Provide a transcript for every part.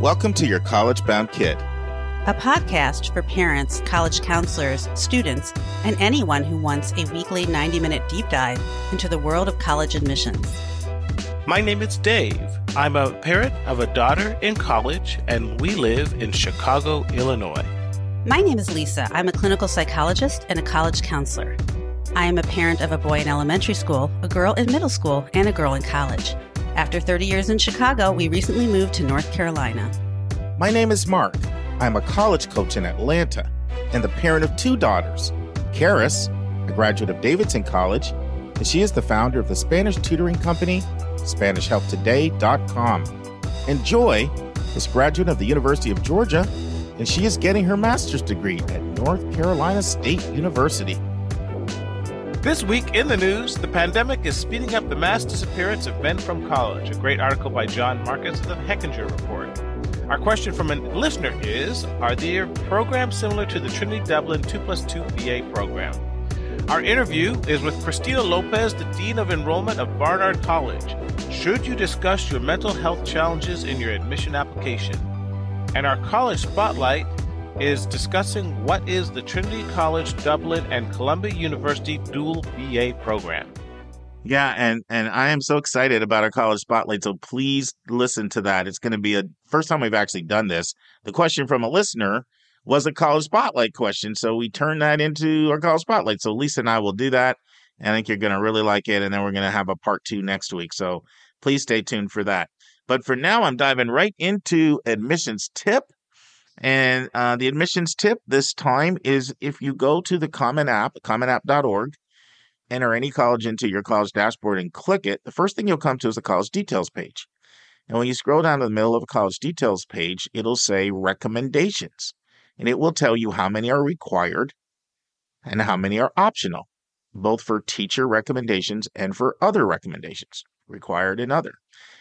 Welcome to your College Bound Kid, a podcast for parents, college counselors, students, and anyone who wants a weekly 90 minute deep dive into the world of college admissions. My name is Dave. I'm a parent of a daughter in college, and we live in Chicago, Illinois. My name is Lisa. I'm a clinical psychologist and a college counselor. I am a parent of a boy in elementary school, a girl in middle school, and a girl in college. After 30 years in Chicago, we recently moved to North Carolina. My name is Mark. I'm a college coach in Atlanta and the parent of two daughters. Karis, a graduate of Davidson College, and she is the founder of the Spanish tutoring company, SpanishHelpToday.com. And Joy is graduate of the University of Georgia, and she is getting her master's degree at North Carolina State University. This week in the news, the pandemic is speeding up the mass disappearance of men from college. A great article by Jon Marcus of the Hechinger Report. Our question from a listener is Are there programs similar to the Trinity Dublin 2 plus 2 BA program? Our interview is with Christina Lopez, the Dean of Enrollment of Barnard College. Should you discuss your mental health challenges in your admission application? And our college spotlight is discussing what is the Trinity College Dublin and Columbia University dual BA program. Yeah, and and I am so excited about our college spotlight. So please listen to that. It's going to be a first time we've actually done this. The question from a listener was a college spotlight question, so we turned that into our college spotlight. So Lisa and I will do that. I think you're going to really like it, and then we're going to have a part two next week. So please stay tuned for that. But for now, I'm diving right into admissions tip and uh, the admissions tip this time is if you go to the Common App, commonapp.org, enter any college into your college dashboard and click it, the first thing you'll come to is the college details page. And when you scroll down to the middle of a college details page, it'll say recommendations. And it will tell you how many are required and how many are optional, both for teacher recommendations and for other recommendations, required and other.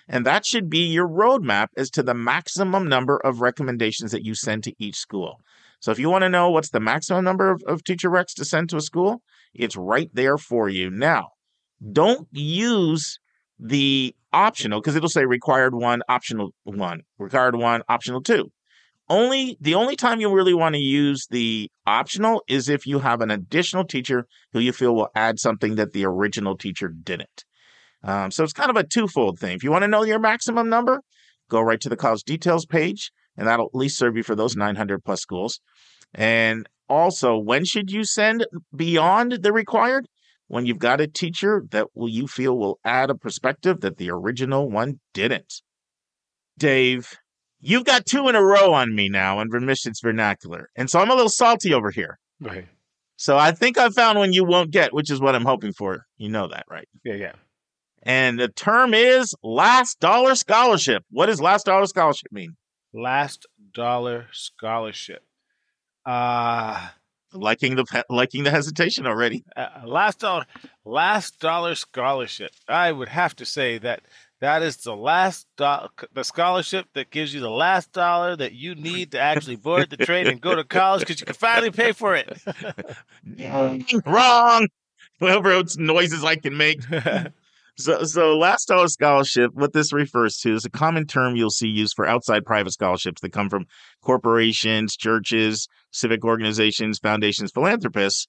And that should be your roadmap as to the maximum number of recommendations that you send to each school. So if you want to know what's the maximum number of, of teacher recs to send to a school, it's right there for you. Now, don't use the optional because it'll say required one, optional one, required one, optional two. Only the only time you really want to use the optional is if you have an additional teacher who you feel will add something that the original teacher didn't. Um, so it's kind of a twofold thing. If you want to know your maximum number, go right to the college details page, and that'll at least serve you for those 900 plus schools. And also, when should you send beyond the required? When you've got a teacher that will you feel will add a perspective that the original one didn't. Dave, you've got two in a row on me now in admissions vernacular, and so I'm a little salty over here. Right. So I think I found one you won't get, which is what I'm hoping for. You know that, right? Yeah, yeah. And the term is last dollar scholarship. What does last dollar scholarship mean? Last dollar scholarship. Uh liking the liking the hesitation already. Uh, last dollar last dollar scholarship. I would have to say that that is the last do- the scholarship that gives you the last dollar that you need to actually board the train and go to college because you can finally pay for it. Wrong. Whatever noises I can make. So, so last dollar scholarship, what this refers to is a common term you'll see used for outside private scholarships that come from corporations, churches, civic organizations, foundations, philanthropists.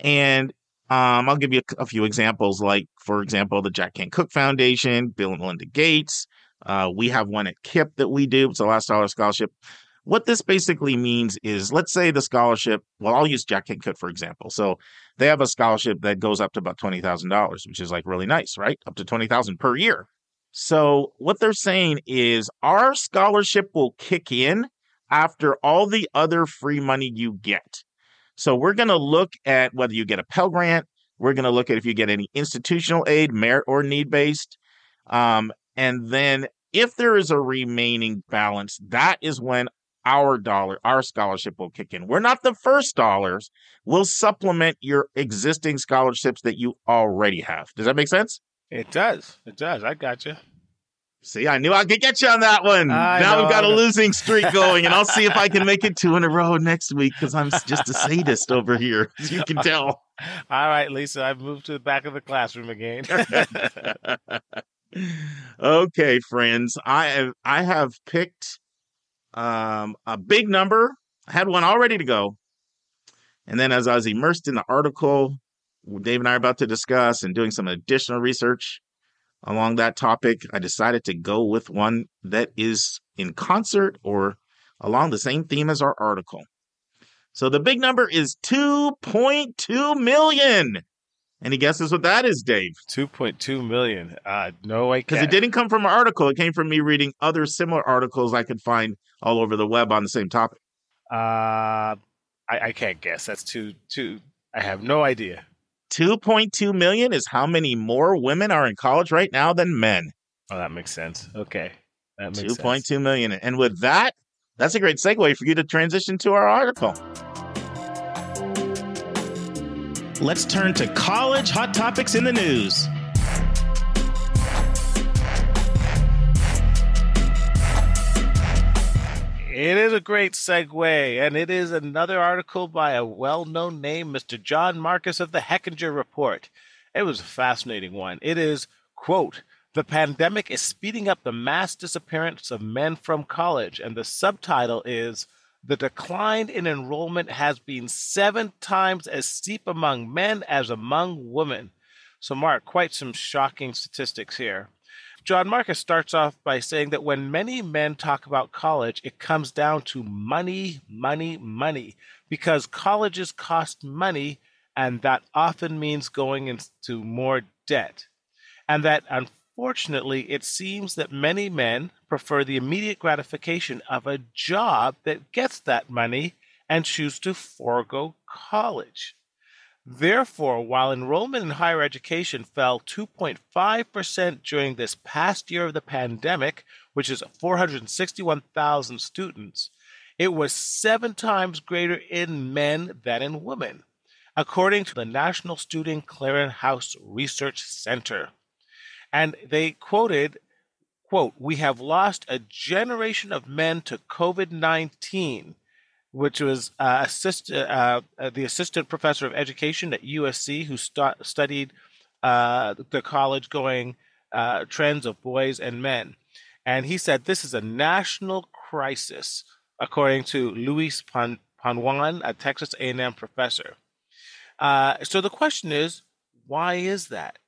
And um, I'll give you a, a, few examples, like, for example, the Jack Kent Cooke Foundation, Bill and Melinda Gates. Uh, we have one at KIPP that we do. It's a last dollar scholarship. What this basically means is, let's say the scholarship, well, I'll use Jack Kent Cooke, for example. So they have a scholarship that goes up to about $20,000, which is like really nice, right? Up to 20000 per year. So what they're saying is our scholarship will kick in after all the other free money you get. So we're going to look at whether you get a Pell Grant. We're going to look at if you get any institutional aid, merit or need based. Um, and then if there is a remaining balance, that is when our dollar, our scholarship will kick in. We're not the first dollars. We'll supplement your existing scholarships that you already have. Does that make sense? It does. It does. I got you. See, I knew I could get you on that one. I now know, we've got a losing streak going, and I'll see if I can make it two in a row next week because I'm just a sadist over here, as you can tell. All right, Lisa, I've moved to the back of the classroom again. okay, friends, I have I have picked um, a big number. I had one all ready to go. And then as I was immersed in the article, Dave and I are about to discuss and doing some additional research along that topic, I decided to go with one that is in concert or along the same theme as our article. So the big number is 2.2 million. Any guesses what that is, Dave? 2.2 million. Uh, no, I Because it didn't come from an article. It came from me reading other similar articles I could find all over the web on the same topic. Uh, I, I can't guess. That's too, too, I have no idea. 2.2 million is how many more women are in college right now than men. Oh, that makes sense. Okay. That makes 2.2 million. And with that, that's a great segue for you to transition to our article. Let's turn to college hot topics in the news. It is a great segue, and it is another article by a well known name, Mr. Jon Marcus of the Hechinger Report. It was a fascinating one. It is, quote, the pandemic is speeding up the mass disappearance of men from college, and the subtitle is The decline in enrollment has been seven times as steep among men as among women. So, Mark, quite some shocking statistics here. Jon Marcus starts off by saying that when many men talk about college, it comes down to money, money, money, because colleges cost money, and that often means going into more debt. And that unfortunately, it seems that many men prefer the immediate gratification of a job that gets that money and choose to forego college. Therefore, while enrollment in higher education fell 2.5% during this past year of the pandemic, which is 461,000 students, it was seven times greater in men than in women, according to the National Student Clearinghouse Research Center. And they quoted, quote, We have lost a generation of men to COVID 19 which was uh, assist, uh, uh, the assistant professor of education at USC, who st- studied uh, the college going uh, trends of boys and men. And he said this is a national crisis, according to Luis Pan- Ponjuán, a Texas A&M professor. Uh, so the question is, why is that?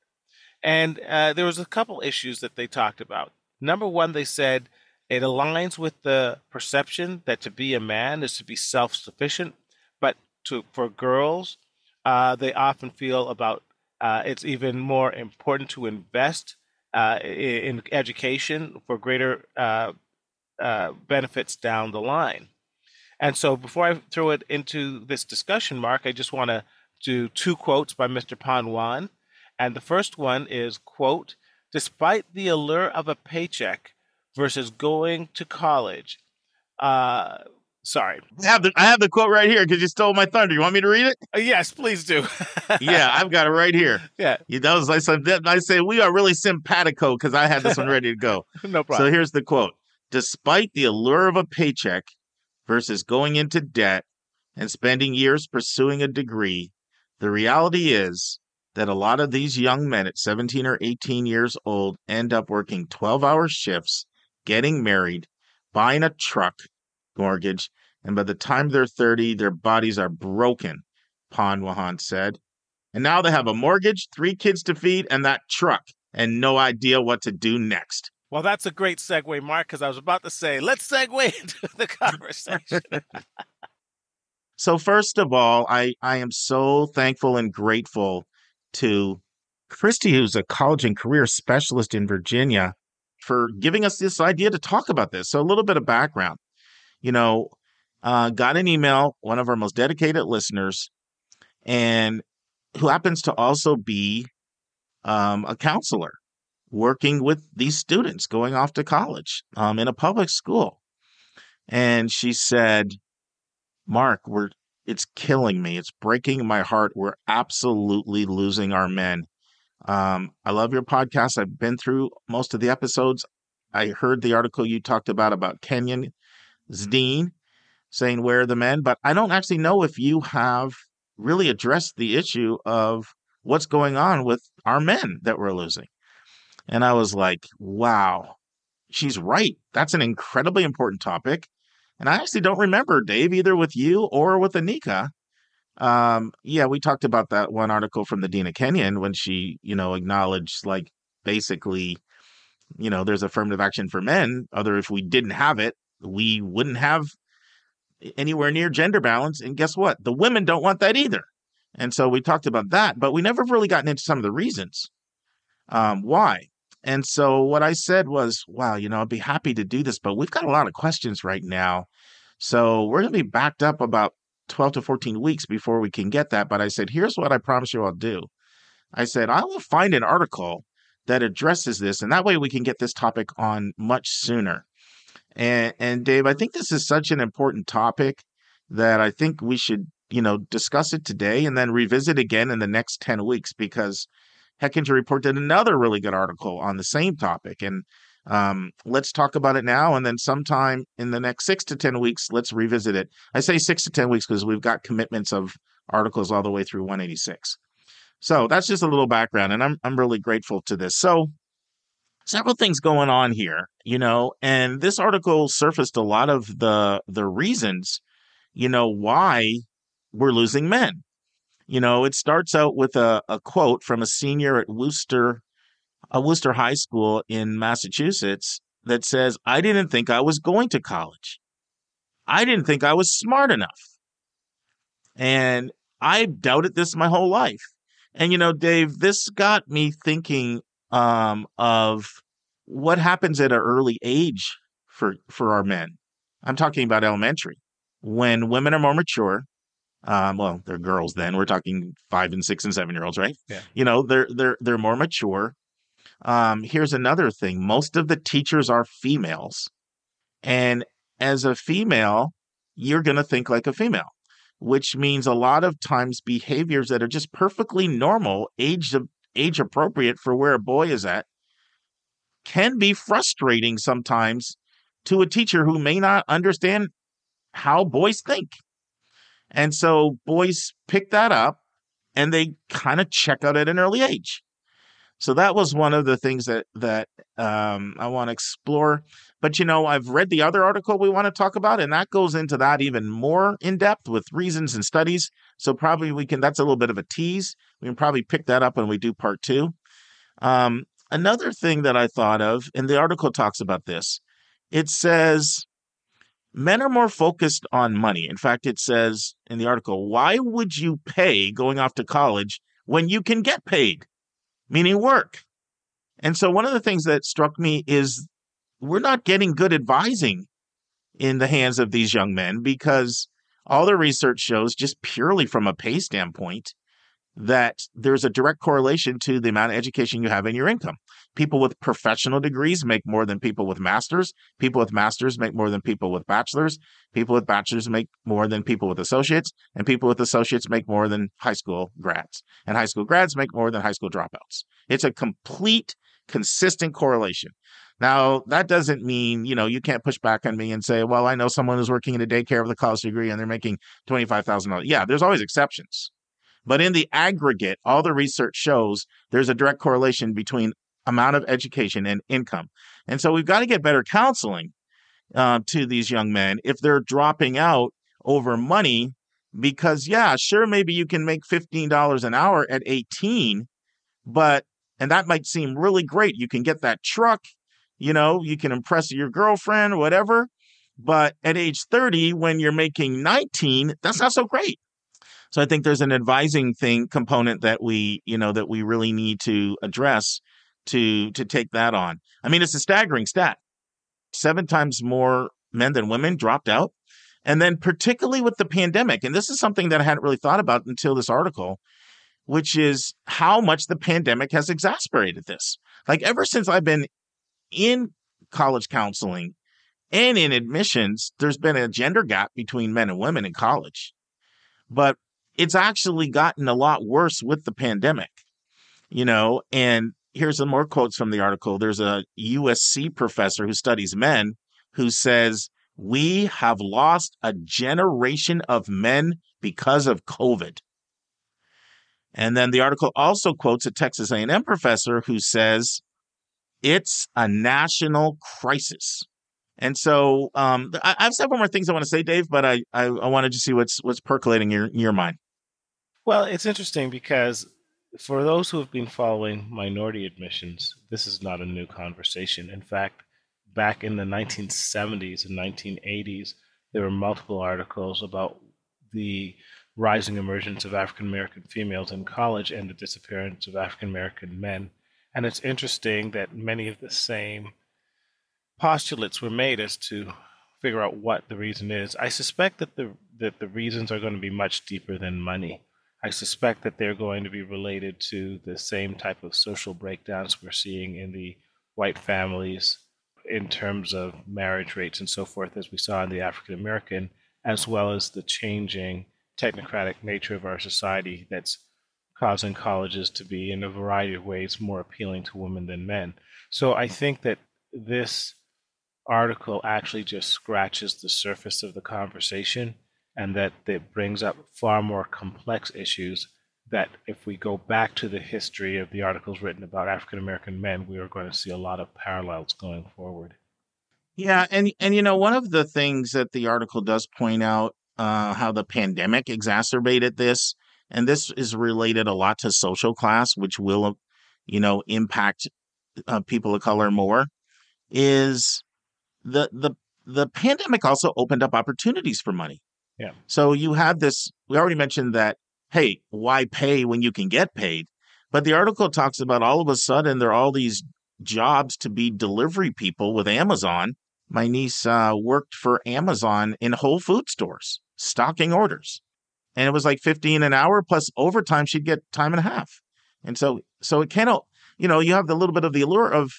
And there was a couple issues that they talked about. Number one, they said it aligns with the perception that to be a man is to be self sufficient, but to for girls, uh, they often feel about uh, it's even more important to invest uh, in education for greater uh, uh, benefits down the line. And so, before I throw it into this discussion, Mark, I just want to do two quotes by Mr. Pan Ponjuán. And the first one is, quote, despite the allure of a paycheck, versus going to college. Uh, sorry. I have the I have the quote right here because you stole my thunder. You want me to read it? Uh, yes, please do. yeah, I've got it right here. Yeah, you, that was like something. I say we are really simpatico because I had this one ready to go. no problem. So here's the quote: Despite the allure of a paycheck versus going into debt and spending years pursuing a degree, the reality is that a lot of these young men at 17 or 18 years old end up working 12 hour shifts getting married, buying a truck mortgage, and by the time they're 30, their bodies are broken, Ponjuán said. And now they have a mortgage, three kids to feed, and that truck, and no idea what to do next. Well, that's a great segue, Mark, because I was about to say, let's segue into the conversation. so, first of all, I, I am so thankful and grateful to Khristie, who's a college and career specialist in Virginia, for giving us this idea to talk about this. So, a little bit of background. You know, uh, got an email, one of our most dedicated listeners, and who happens to also be um, a counselor working with these students going off to college um, in a public school. And she said, Mark, we're it's killing me. It's breaking my heart. We're absolutely losing our men. Um, I love your podcast. I've been through most of the episodes. I heard the article you talked about about Kenyon's dean saying where are the men, but I don't actually know if you have really addressed the issue of what's going on with our men that we're losing. And I was like, wow, she's right. That's an incredibly important topic. And I actually don't remember, Dave, either with you or with Anika. Um, yeah, we talked about that one article from the Dina Kenyon when she, you know, acknowledged like basically, you know, there's affirmative action for men. Other if we didn't have it, we wouldn't have anywhere near gender balance. And guess what? The women don't want that either. And so we talked about that, but we never really gotten into some of the reasons um, why. And so what I said was, wow, you know, I'd be happy to do this, but we've got a lot of questions right now. So we're going to be backed up about 12 to 14 weeks before we can get that. But I said, here's what I promise you I'll do. I said, I will find an article that addresses this, and that way we can get this topic on much sooner. And, and Dave, I think this is such an important topic that I think we should, you know, discuss it today and then revisit again in the next 10 weeks because Hechinger Report did another really good article on the same topic. And um, let's talk about it now. And then sometime in the next six to 10 weeks, let's revisit it. I say six to 10 weeks because we've got commitments of articles all the way through 186. So that's just a little background. And I'm, I'm really grateful to this. So, several things going on here, you know, and this article surfaced a lot of the the reasons, you know, why we're losing men. You know, it starts out with a, a quote from a senior at Worcester, a Worcester High School in Massachusetts that says, I didn't think I was going to college. I didn't think I was smart enough. And I doubted this my whole life. And, you know, Dave, this got me thinking um, of what happens at an early age for, for our men. I'm talking about elementary. When women are more mature, um, well, they're girls then. We're talking five and six and seven year olds, right? Yeah. You know, they're they're they're more mature. Um, here's another thing: most of the teachers are females, and as a female, you're going to think like a female, which means a lot of times behaviors that are just perfectly normal, age age appropriate for where a boy is at, can be frustrating sometimes to a teacher who may not understand how boys think. And so boys pick that up and they kind of check out at an early age. So that was one of the things that that um, I want to explore. But you know, I've read the other article we want to talk about, and that goes into that even more in depth with reasons and studies. So probably we can. That's a little bit of a tease. We can probably pick that up when we do part two. Um, another thing that I thought of, and the article talks about this. It says men are more focused on money. In fact, it says in the article, why would you pay going off to college when you can get paid? Meaning work. And so one of the things that struck me is we're not getting good advising in the hands of these young men because all the research shows, just purely from a pay standpoint, that there's a direct correlation to the amount of education you have in your income. People with professional degrees make more than people with masters. People with masters make more than people with bachelors. People with bachelors make more than people with associates. And people with associates make more than high school grads. And high school grads make more than high school dropouts. It's a complete, consistent correlation. Now, that doesn't mean, you know, you can't push back on me and say, well, I know someone who's working in a daycare with a college degree and they're making $25,000. Yeah, there's always exceptions. But in the aggregate, all the research shows there's a direct correlation between amount of education and income. And so we've got to get better counseling uh, to these young men if they're dropping out over money. Because, yeah, sure, maybe you can make $15 an hour at 18, but, and that might seem really great. You can get that truck, you know, you can impress your girlfriend, whatever. But at age 30, when you're making 19, that's not so great. So I think there's an advising thing component that we, you know, that we really need to address to to take that on. I mean, it's a staggering stat. Seven times more men than women dropped out. And then particularly with the pandemic, and this is something that I hadn't really thought about until this article, which is how much the pandemic has exasperated this. Like ever since I've been in college counseling and in admissions, there's been a gender gap between men and women in college. But it's actually gotten a lot worse with the pandemic, you know. And here's some more quotes from the article. There's a USC professor who studies men who says, We have lost a generation of men because of COVID. And then the article also quotes a Texas A&M professor who says, It's a national crisis. And so um, I, have several more things I want to say, Dave, but I, I, I wanted to see what's what's percolating in your, in your mind. Well, it's interesting because for those who have been following minority admissions, this is not a new conversation. In fact, back in the 1970s and 1980s, there were multiple articles about the rising emergence of African American females in college and the disappearance of African American men. And it's interesting that many of the same postulates were made as to figure out what the reason is. I suspect that the that the reasons are going to be much deeper than money. I suspect that they're going to be related to the same type of social breakdowns we're seeing in the white families in terms of marriage rates and so forth, as we saw in the African American, as well as the changing technocratic nature of our society that's causing colleges to be, in a variety of ways, more appealing to women than men. So I think that this article actually just scratches the surface of the conversation and that it brings up far more complex issues that if we go back to the history of the articles written about African American men, we are going to see a lot of parallels going forward. Yeah, and and you know one of the things that the article does point out uh, how the pandemic exacerbated this, and this is related a lot to social class, which will, you know, impact uh, people of color more. Is the the the pandemic also opened up opportunities for money. Yeah. So you have this. We already mentioned that. Hey, why pay when you can get paid? But the article talks about all of a sudden there are all these jobs to be delivery people with Amazon. My niece uh, worked for Amazon in Whole Food stores, stocking orders, and it was like fifteen an hour plus overtime. She'd get time and a half, and so so it kind of you know you have the little bit of the allure of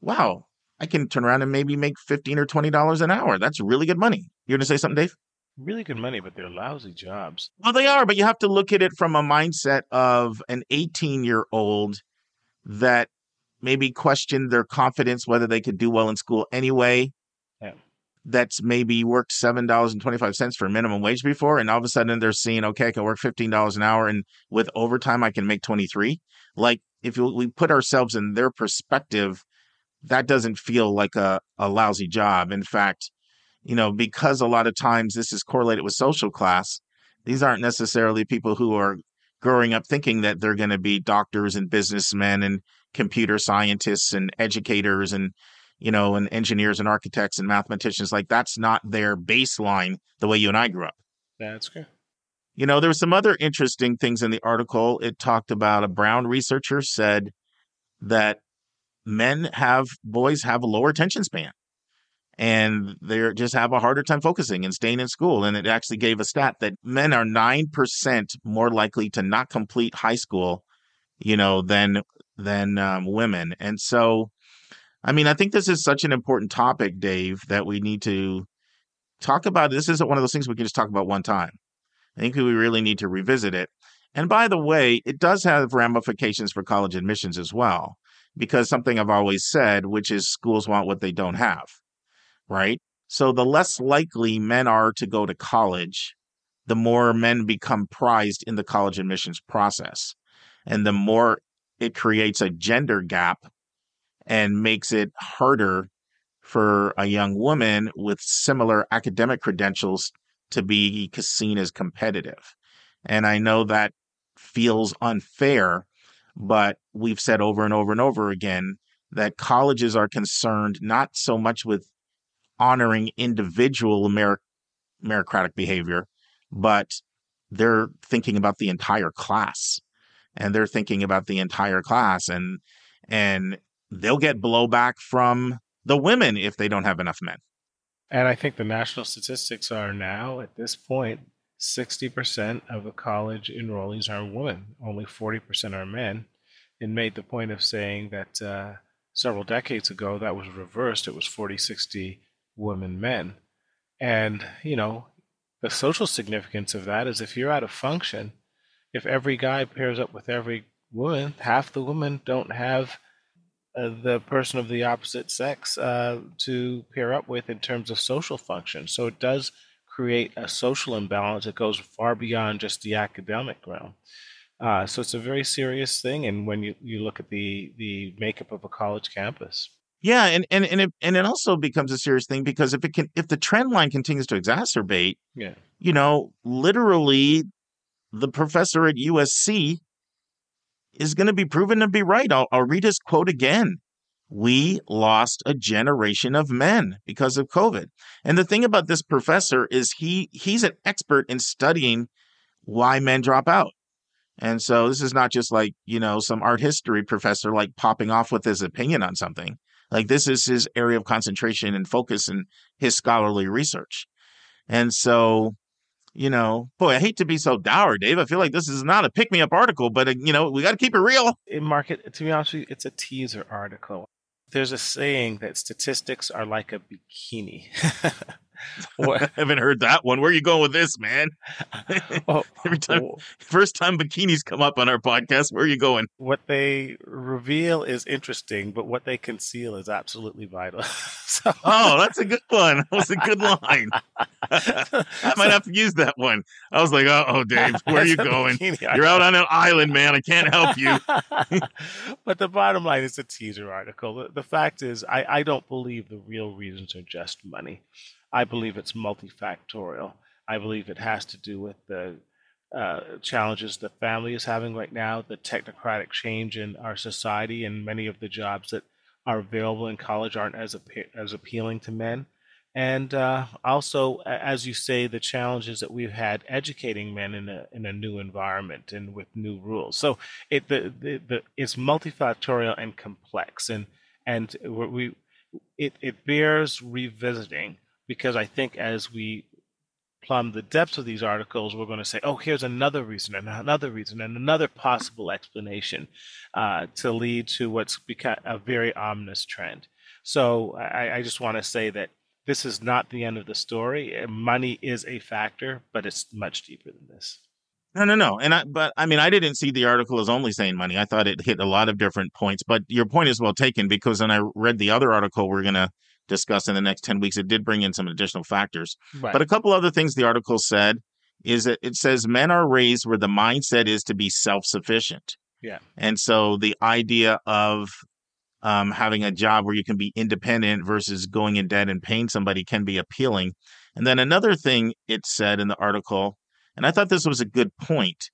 wow I can turn around and maybe make fifteen or twenty dollars an hour. That's really good money. You're gonna say something, Dave? Really good money, but they're lousy jobs. Well, they are, but you have to look at it from a mindset of an 18 year old that maybe questioned their confidence whether they could do well in school anyway. Yeah. That's maybe worked seven dollars and twenty five cents for minimum wage before, and all of a sudden they're seeing, okay, I can work fifteen dollars an hour, and with overtime I can make twenty three. Like if we put ourselves in their perspective, that doesn't feel like a, a lousy job. In fact, you know, because a lot of times this is correlated with social class, these aren't necessarily people who are growing up thinking that they're going to be doctors and businessmen and computer scientists and educators and you know and engineers and architects and mathematicians like that's not their baseline the way you and I grew up. That's good. You know, there were some other interesting things in the article. It talked about a Brown researcher said that men have boys have a lower attention span and they just have a harder time focusing and staying in school. And it actually gave a stat that men are 9% more likely to not complete high school you know than than um, women. And so i mean i think this is such an important topic dave that we need to talk about. This isn't one of those things we can just talk about one time. I think we really need to revisit it. And by the way it does have ramifications for college admissions as well because something I've always said, which is schools want what they don't have, right? So the less likely men are to go to college, the more men become prized in the college admissions process. And the more it creates a gender gap and makes it harder for a young woman with similar academic credentials to be seen as competitive. And I know that feels unfair but we've said over and over and over again that colleges are concerned not so much with honoring individual merit- meritocratic behavior, but they're thinking about the entire class. And they're thinking about the entire class and and they'll get blowback from the women if they don't have enough men. And I think the national statistics are now at this point 60% of the college enrollees are women, only 40% are men, and made the point of saying that uh, several decades ago that was reversed. It was 40 60 women, men. And, you know, the social significance of that is if you're at a function, if every guy pairs up with every woman, half the women don't have uh, the person of the opposite sex uh, to pair up with in terms of social function. So it does create a social imbalance that goes far beyond just the academic realm. Uh, so it's a very serious thing, and when you, you look at the the makeup of a college campus. Yeah, and and and it, and it also becomes a serious thing because if it can if the trend line continues to exacerbate, Yeah. you know, literally the professor at USC is going to be proven to be right. I'll, I'll read his quote again. We lost a generation of men because of COVID. And the thing about this professor is he he's an expert in studying why men drop out. And so this is not just like, you know, some art history professor like popping off with his opinion on something. Like this is his area of concentration and focus and his scholarly research. And so, you know, boy, I hate to be so dour, Dave. I feel like this is not a pick me up article, but, uh, you know, we got to keep it real. In market, to be honest with you, it's a teaser article. There's a saying that statistics are like a bikini. I haven't heard that one. Where are you going with this, man? oh, Every time, oh. first time bikinis come up on our podcast, where are you going? what they reveal is interesting, but what they conceal is absolutely vital. so, Oh, that's a good one. That was a good line. I might have to use that one. I was like, oh, oh Dave, where are you going? bikini You're out on an island, man. I can't help you. but the bottom line is a teaser article. The, the fact is, I, I don't believe the real reasons are just money. I believe it's multifactorial. I believe it has to do with the uh, challenges the family is having right now, the technocratic change in our society, and many of the jobs that are available in college aren't as as appealing to men. And uh, also, as you say, the challenges that we've had educating men in a in a new environment and with new rules. So it the, the, the it's multifactorial and complex, and and we it it bears revisiting because I think as we plumb the depths of these articles, we're going to say, oh, here's another reason and another reason and another possible explanation uh, to lead to what's become a very ominous trend. So I, I just want to say that this is not the end of the story. Money is a factor, but it's much deeper than this. No, no, no. And I, but I mean, I didn't see the article as only saying money. I thought it hit a lot of different points. But your point is well taken because when I read the other article we're going to discuss in the next 10 weeks, it did bring in some additional factors. Right. But a couple other things the article said is that it says men are raised where the mindset is to be self sufficient. Yeah. And so the idea of um, having a job where you can be independent versus going in debt and paying somebody can be appealing. And then another thing it said in the article, and I thought this was a good point,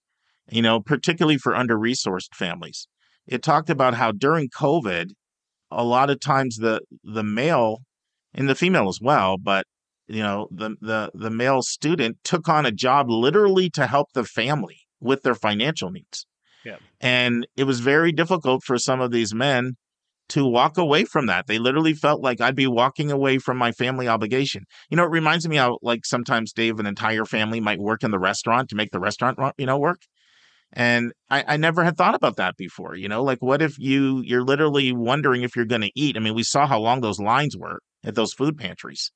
you know, particularly for under resourced families. It talked about how during COVID, a lot of times the the male and the female as well, but you know, the the the male student took on a job literally to help the family with their financial needs. Yeah. And it was very difficult for some of these men to walk away from that. They literally felt like I'd be walking away from my family obligation. You know, it reminds me how like sometimes Dave, an entire family might work in the restaurant to make the restaurant, you know, work. And I, I never had thought about that before. You know, like what if you you're literally wondering if you're going to eat? I mean, we saw how long those lines were at those food pantries.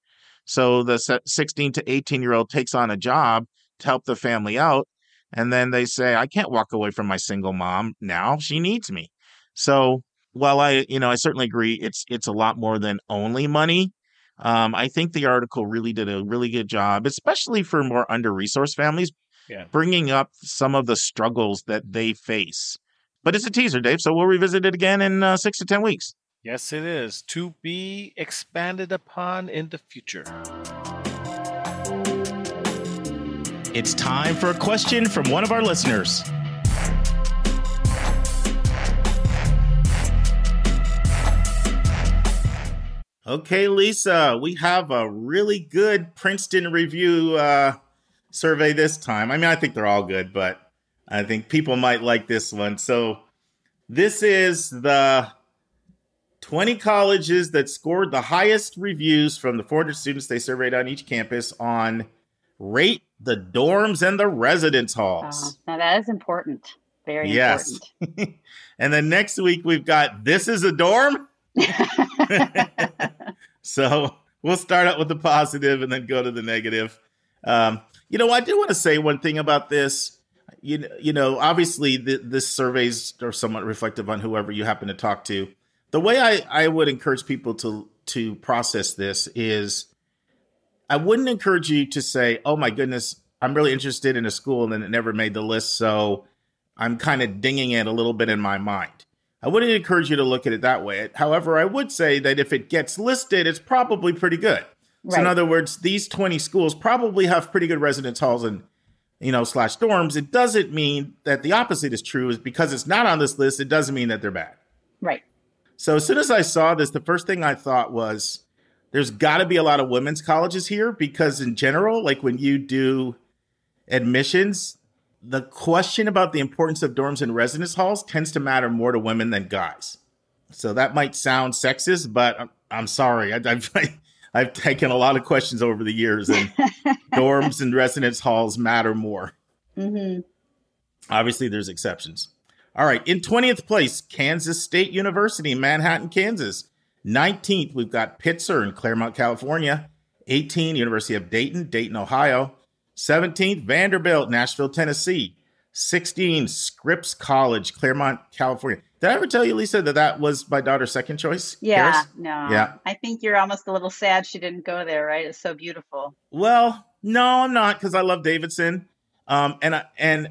So the 16 to 18 year old takes on a job to help the family out, and then they say, "I can't walk away from my single mom now. She needs me." So while I, you know, I certainly agree, it's it's a lot more than only money. Um, I think the article really did a really good job, especially for more under resourced families, Yeah. bringing up some of the struggles that they face. But it's a teaser, Dave. So we'll revisit it again in uh, six to ten weeks. Yes, it is to be expanded upon in the future. It's time for a question from one of our listeners. Okay, Lisa, we have a really good Princeton review uh, survey this time. I mean, I think they're all good, but I think people might like this one. So, this is the 20 colleges that scored the highest reviews from the 400 students they surveyed on each campus on rate the dorms and the residence halls. Uh, now that is important. Very Yes. and then next week we've got this is a dorm. So we'll start out with the positive and then go to the negative. Um, you know, I do want to say one thing about this. You you know, obviously the, this surveys are somewhat reflective on whoever you happen to talk to. The way I, I would encourage people to to process this is, I wouldn't encourage you to say, "Oh my goodness, I'm really interested in a school and then it never made the list, so I'm kind of dinging it a little bit in my mind." I wouldn't encourage you to look at it that way. However, I would say that if it gets listed, it's probably pretty good. So in other words, these 20 schools probably have pretty good residence halls and you know slash dorms. It doesn't mean that the opposite is true. Is because it's not on this list, it doesn't mean that they're bad. Right. So as soon as I saw this, the first thing I thought was there's got to be a lot of women's colleges here because in general, like when you do admissions, the question about the importance of dorms and residence halls tends to matter more to women than guys. So that might sound sexist, but I'm, I'm sorry. I, I've I've taken a lot of questions over the years, and dorms and residence halls matter more. hmm Obviously, there's exceptions. All right. In 20th place, Kansas State University, Manhattan, Kansas. 19th, we've got Pitzer in Claremont, California. 18, University of Dayton, Dayton, Ohio. 17th, Vanderbilt, Nashville, Tennessee. 16, Scripps College, Claremont, California. Did I ever tell you, Lisa, that that was my daughter's second choice? Yeah. Karis? No. Yeah. I think you're almost a little sad she didn't go there, right? It's so beautiful. Well, no, I'm not because I love Davidson, um, and I, and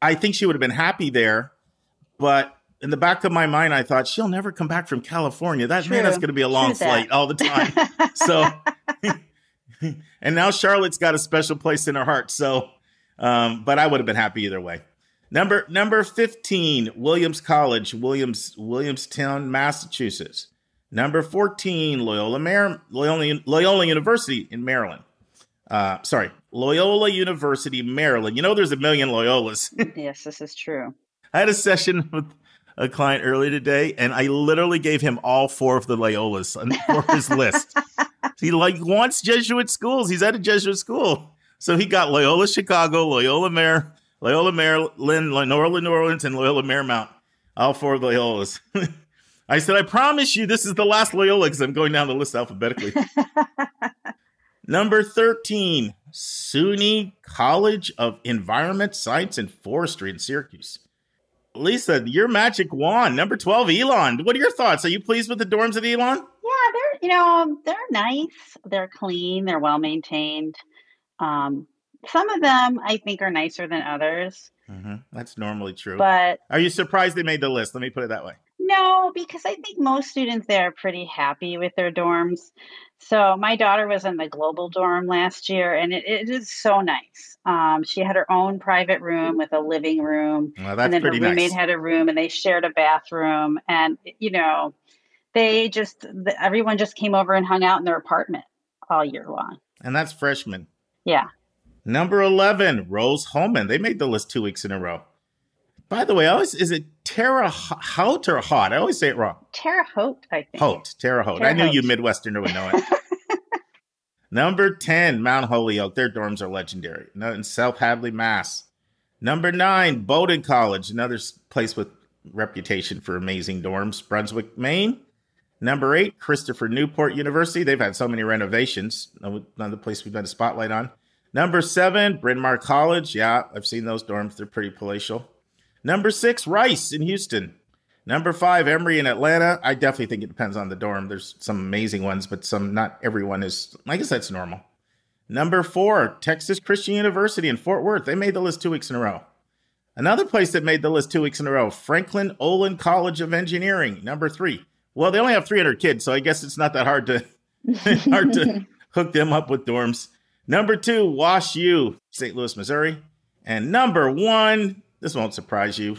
I think she would have been happy there. But in the back of my mind, I thought she'll never come back from California. That man, True. that's going to be a long flight all the time. so, and now Charlotte's got a special place in her heart. So, um, but I would have been happy either way. Number number fifteen, Williams College, Williams Williamstown, Massachusetts. Number fourteen, Loyola Mar- Loyola, Loyola University in Maryland. Uh, sorry, Loyola University, Maryland. You know, there's a million Loyolas. yes, this is true. I had a session with a client earlier today, and I literally gave him all four of the Loyolas on- for his list. He like wants Jesuit schools. He's at a Jesuit school, so he got Loyola Chicago, Loyola Mar, Loyola Maryland, Loyola New Orleans, and Loyola Marymount. All four Loyolas. I said, I promise you, this is the last Loyola because I'm going down the list alphabetically. Number 13, SUNY College of Environment, Science, and Forestry in Syracuse. Lisa, your magic wand. Number 12, Elon. What are your thoughts? Are you pleased with the dorms at Elon? Yeah, they're you know they're nice. They're clean. They're well maintained. Um, some of them I think are nicer than others, Mm-hmm. That's normally true. but are you surprised they made the list? Let me put it that way. no, because I think most students there are pretty happy with their dorms. So my daughter was in the global dorm last year, and it, it is so nice. Um, she had her own private room with a living room, Well, that's and then her roommate nice. had a room, and they shared a bathroom. And you know, they just the, everyone just came over and hung out in their apartment all year long. and that's freshman. Yeah. Number 11, Rose-Hulman. They made the list two weeks in a row. By the way, I always is it Terra Haute or Hot? I always say it wrong. Terre Haute, I think. Hote, Terre Haute. Terre I knew you Midwesterner would know it. Number 10, Mount Holyoke. Their dorms are legendary. In South Hadley, Mass. Number 9, Bowdoin College, another place with reputation for amazing dorms. Brunswick, Maine. Number 8, Christopher Newport University. They've had so many renovations. Another place we've done a spotlight on. Number 7, Bryn Mawr College. Yeah, I've seen those dorms. They're pretty palatial. Number 6, Rice in Houston. Number five, Emory in Atlanta. I definitely think it depends on the dorm. There's some amazing ones, but some not everyone is. I guess that's normal. Number four, Texas Christian University in Fort Worth. They made the list two weeks in a row. Another place that made the list two weeks in a row, Franklin Olin College of Engineering. Number three. Well, they only have 300 kids, so I guess it's not that hard to hard to hook them up with dorms. Number two, Wash U, St. Louis, Missouri. And number one, this won't surprise you,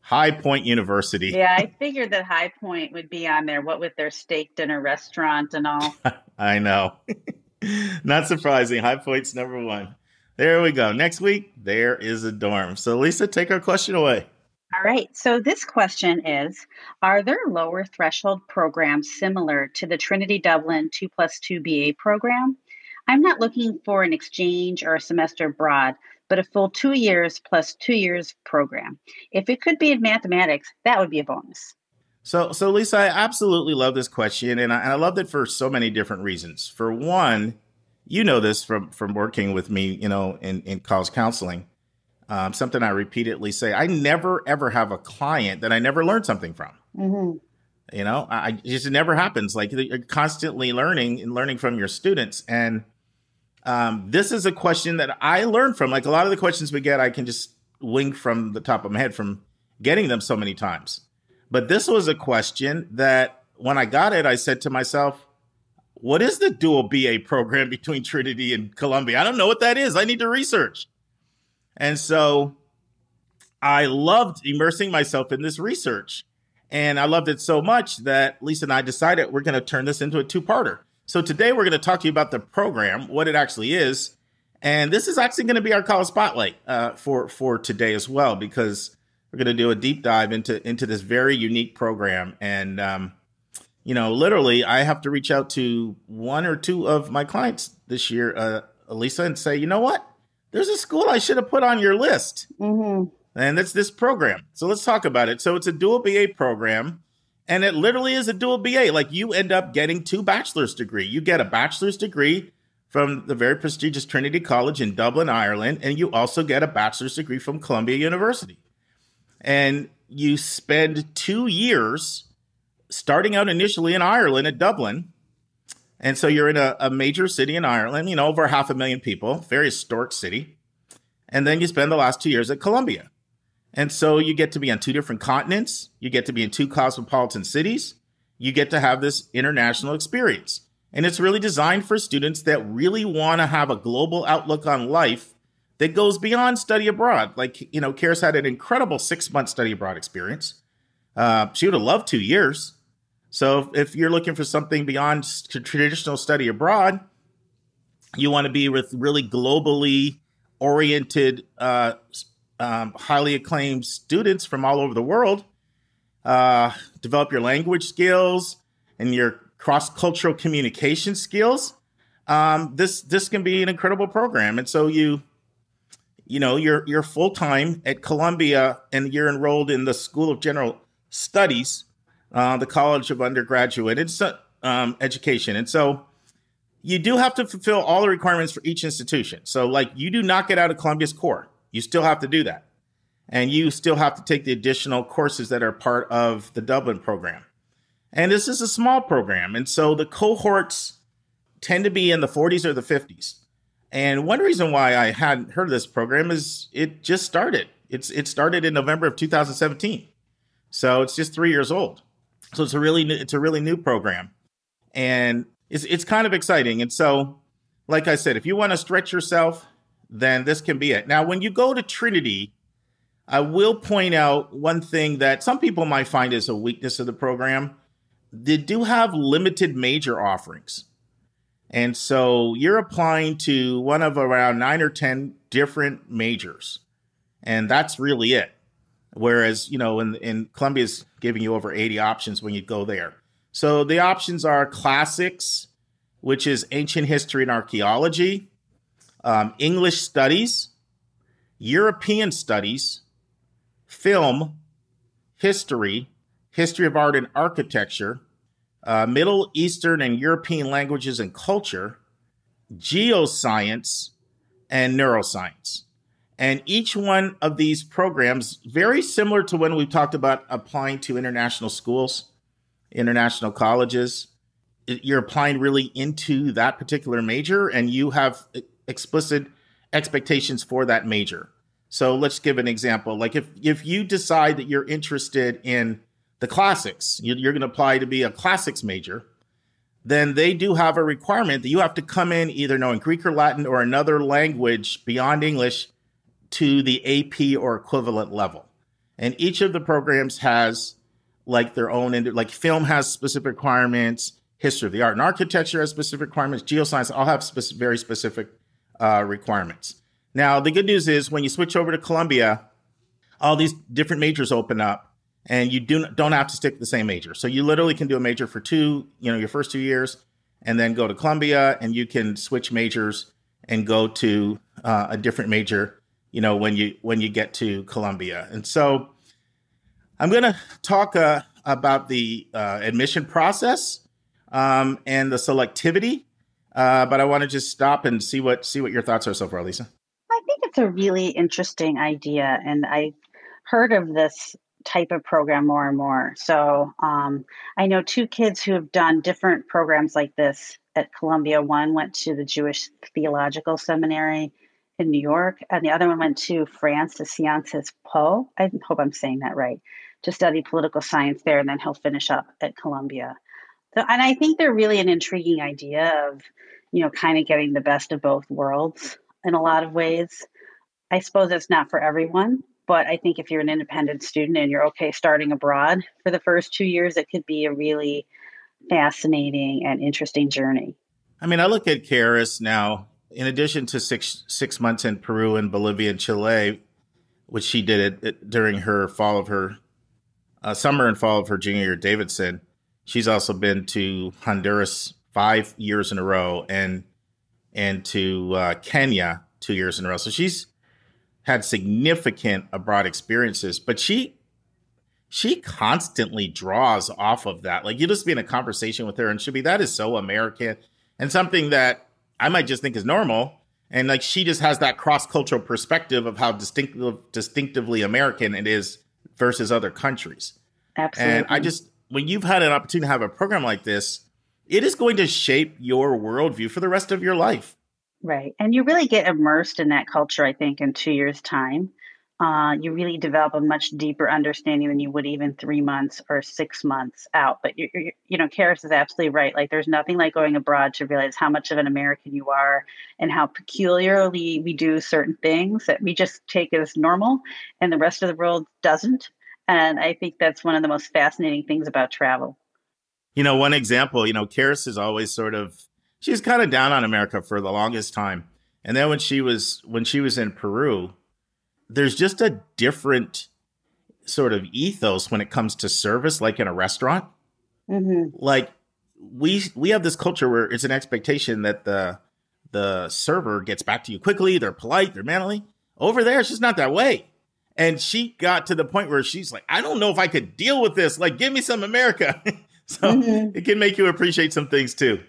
High Point University. Yeah, I figured that High Point would be on there. What with their steak dinner restaurant and all. I know. Not surprising. High Point's number one. There we go. Next week, there is a dorm. So, Lisa, take our question away. All right. So this question is Are there lower threshold programs similar to the Trinity Dublin 2 plus 2 BA program? I'm not looking for an exchange or a semester abroad, but a full two years plus two years program. If it could be in mathematics, that would be a bonus. So, so Lisa, I absolutely love this question, and I, and I loved it for so many different reasons. For one, you know this from from working with me, you know, in in college counseling. Um, something I repeatedly say: I never ever have a client that I never learned something from. Mm-hmm. You know, I, it just never happens. Like you're constantly learning and learning from your students, and um, this is a question that I learned from. Like a lot of the questions we get, I can just wing from the top of my head from getting them so many times. But this was a question that when I got it, I said to myself, what is the dual BA program between Trinity and Columbia? I don't know what that is. I need to research. And so I loved immersing myself in this research. And I loved it so much that Lisa and I decided we're going to turn this into a two parter. So today we're going to talk to you about the program, what it actually is. And this is actually going to be our college spotlight uh, for, for today as well, because we're going to do a deep dive into, into this very unique program. And, um, you know, literally, I have to reach out to one or two of my clients this year, uh, Elisa, and say, you know what? There's a school I should have put on your list. Mm-hmm. And that's this program. So let's talk about it. So it's a dual BA program, and it literally is a dual BA. Like you end up getting two bachelor's degree. You get a bachelor's degree from the very prestigious Trinity College in Dublin, Ireland, and you also get a bachelor's degree from Columbia University. And you spend two years starting out initially in Ireland at Dublin. And so you're in a, a, major city in Ireland, you know, over half a million people, very historic city. And then you spend the last two years at Columbia. And so you get to be on two different continents, you get to be in two cosmopolitan cities, you get to have this international experience. And it's really designed for students that really want to have a global outlook on life that goes beyond study abroad. Like, you know, Karis had an incredible six month study abroad experience. Uh, she would have loved two years. So if you're looking for something beyond traditional study abroad, you want to be with really globally oriented, uh, um, highly acclaimed students from all over the world. Uh, develop your language skills and your cross cultural communication skills. Um, this this can be an incredible program, and so you you know you're you're full time at Columbia and you're enrolled in the School of General Studies, uh, the College of Undergraduate it's, um, Education, and so you do have to fulfill all the requirements for each institution. So, like, you do not get out of Columbia's core; you still have to do that, and you still have to take the additional courses that are part of the Dublin program. And this is a small program, and so the cohorts tend to be in the 40s or the 50s. And one reason why I hadn't heard of this program is it just started. It's it started in November of 2017. So it's just 3 years old. So it's a really new, it's a really new program. And it's it's kind of exciting. And so like I said, if you want to stretch yourself, then this can be it. Now, when you go to Trinity, I will point out one thing that some people might find is a weakness of the program. They do have limited major offerings. And so you're applying to one of around nine or 10 different majors. And that's really it. Whereas, you know, in, in Columbia's giving you over 80 options when you go there. So the options are classics, which is ancient history and archaeology, um, English studies, European studies, film, history, history of art and architecture, uh, Middle Eastern and European languages and culture, geoscience, and neuroscience. And each one of these programs, very similar to when we talked about applying to international schools, international colleges, you're applying really into that particular major and you have explicit expectations for that major. So let's give an example. Like if if you decide that you're interested in the classics, you're going to apply to be a classics major, then they do have a requirement that you have to come in either knowing Greek or Latin or another language beyond English to the AP or equivalent level. And each of the programs has like their own, like film has specific requirements, history of the art and architecture has specific requirements, geoscience all have specific, very specific uh, requirements. Now, the good news is when you switch over to Columbia, all these different majors open up and you do don't have to stick to the same major. So you literally can do a major for two, you know, your first two years, and then go to Columbia, and you can switch majors and go to uh, a different major, you know, when you when you get to Columbia. And so I'm going to talk uh, about the uh, admission process um, and the selectivity, uh, but I want to just stop and see what see what your thoughts are so far, Lisa. I think it's a really interesting idea, and I heard of this type of program more and more. So um, I know two kids who have done different programs like this at Columbia. One went to the Jewish Theological Seminary in New York, and the other one went to France to Sciences Po. I hope I'm saying that right, to study political science there, and then he'll finish up at Columbia. And I think they're really an intriguing idea of, you know, kind of getting the best of both worlds in a lot of ways. I suppose it's not for everyone, but I think if you're an independent student and you're okay starting abroad for the first two years, it could be a really fascinating and interesting journey. I mean, I look at Karis now. In addition to six six months in Peru and Bolivia and Chile, which she did it, it during her fall of her uh, summer and fall of her junior year, Davidson. She's also been to Honduras five years in a row and and to uh, Kenya two years in a row. So she's had significant abroad experiences, but she she constantly draws off of that. Like you just be in a conversation with her and she'll be that is so American and something that I might just think is normal. And like she just has that cross cultural perspective of how distinctive, distinctively American it is versus other countries. Absolutely. And I just, when you've had an opportunity to have a program like this, it is going to shape your worldview for the rest of your life. Right. And you really get immersed in that culture, I think, in two years' time uh, you really develop a much deeper understanding than you would even three months or six months out. But you, you, you know, Karis is absolutely right. Like, there's nothing like going abroad to realize how much of an American you are and how peculiarly we do certain things that we just take as normal, and the rest of the world doesn't. And I think that's one of the most fascinating things about travel. You know, one example, you know, Karis is always sort of she's kind of down on America for the longest time. And then when she was when she was in Peru, there's just a different sort of ethos when it comes to service, like in a restaurant. Mm-hmm. Like we we have this culture where it's an expectation that the the server gets back to you quickly. They're polite. They're manly. Over there, it's just not that way. And she got to the point where she's like, I don't know if I could deal with this. Like, give me some America. so mm-hmm. it can make you appreciate some things too.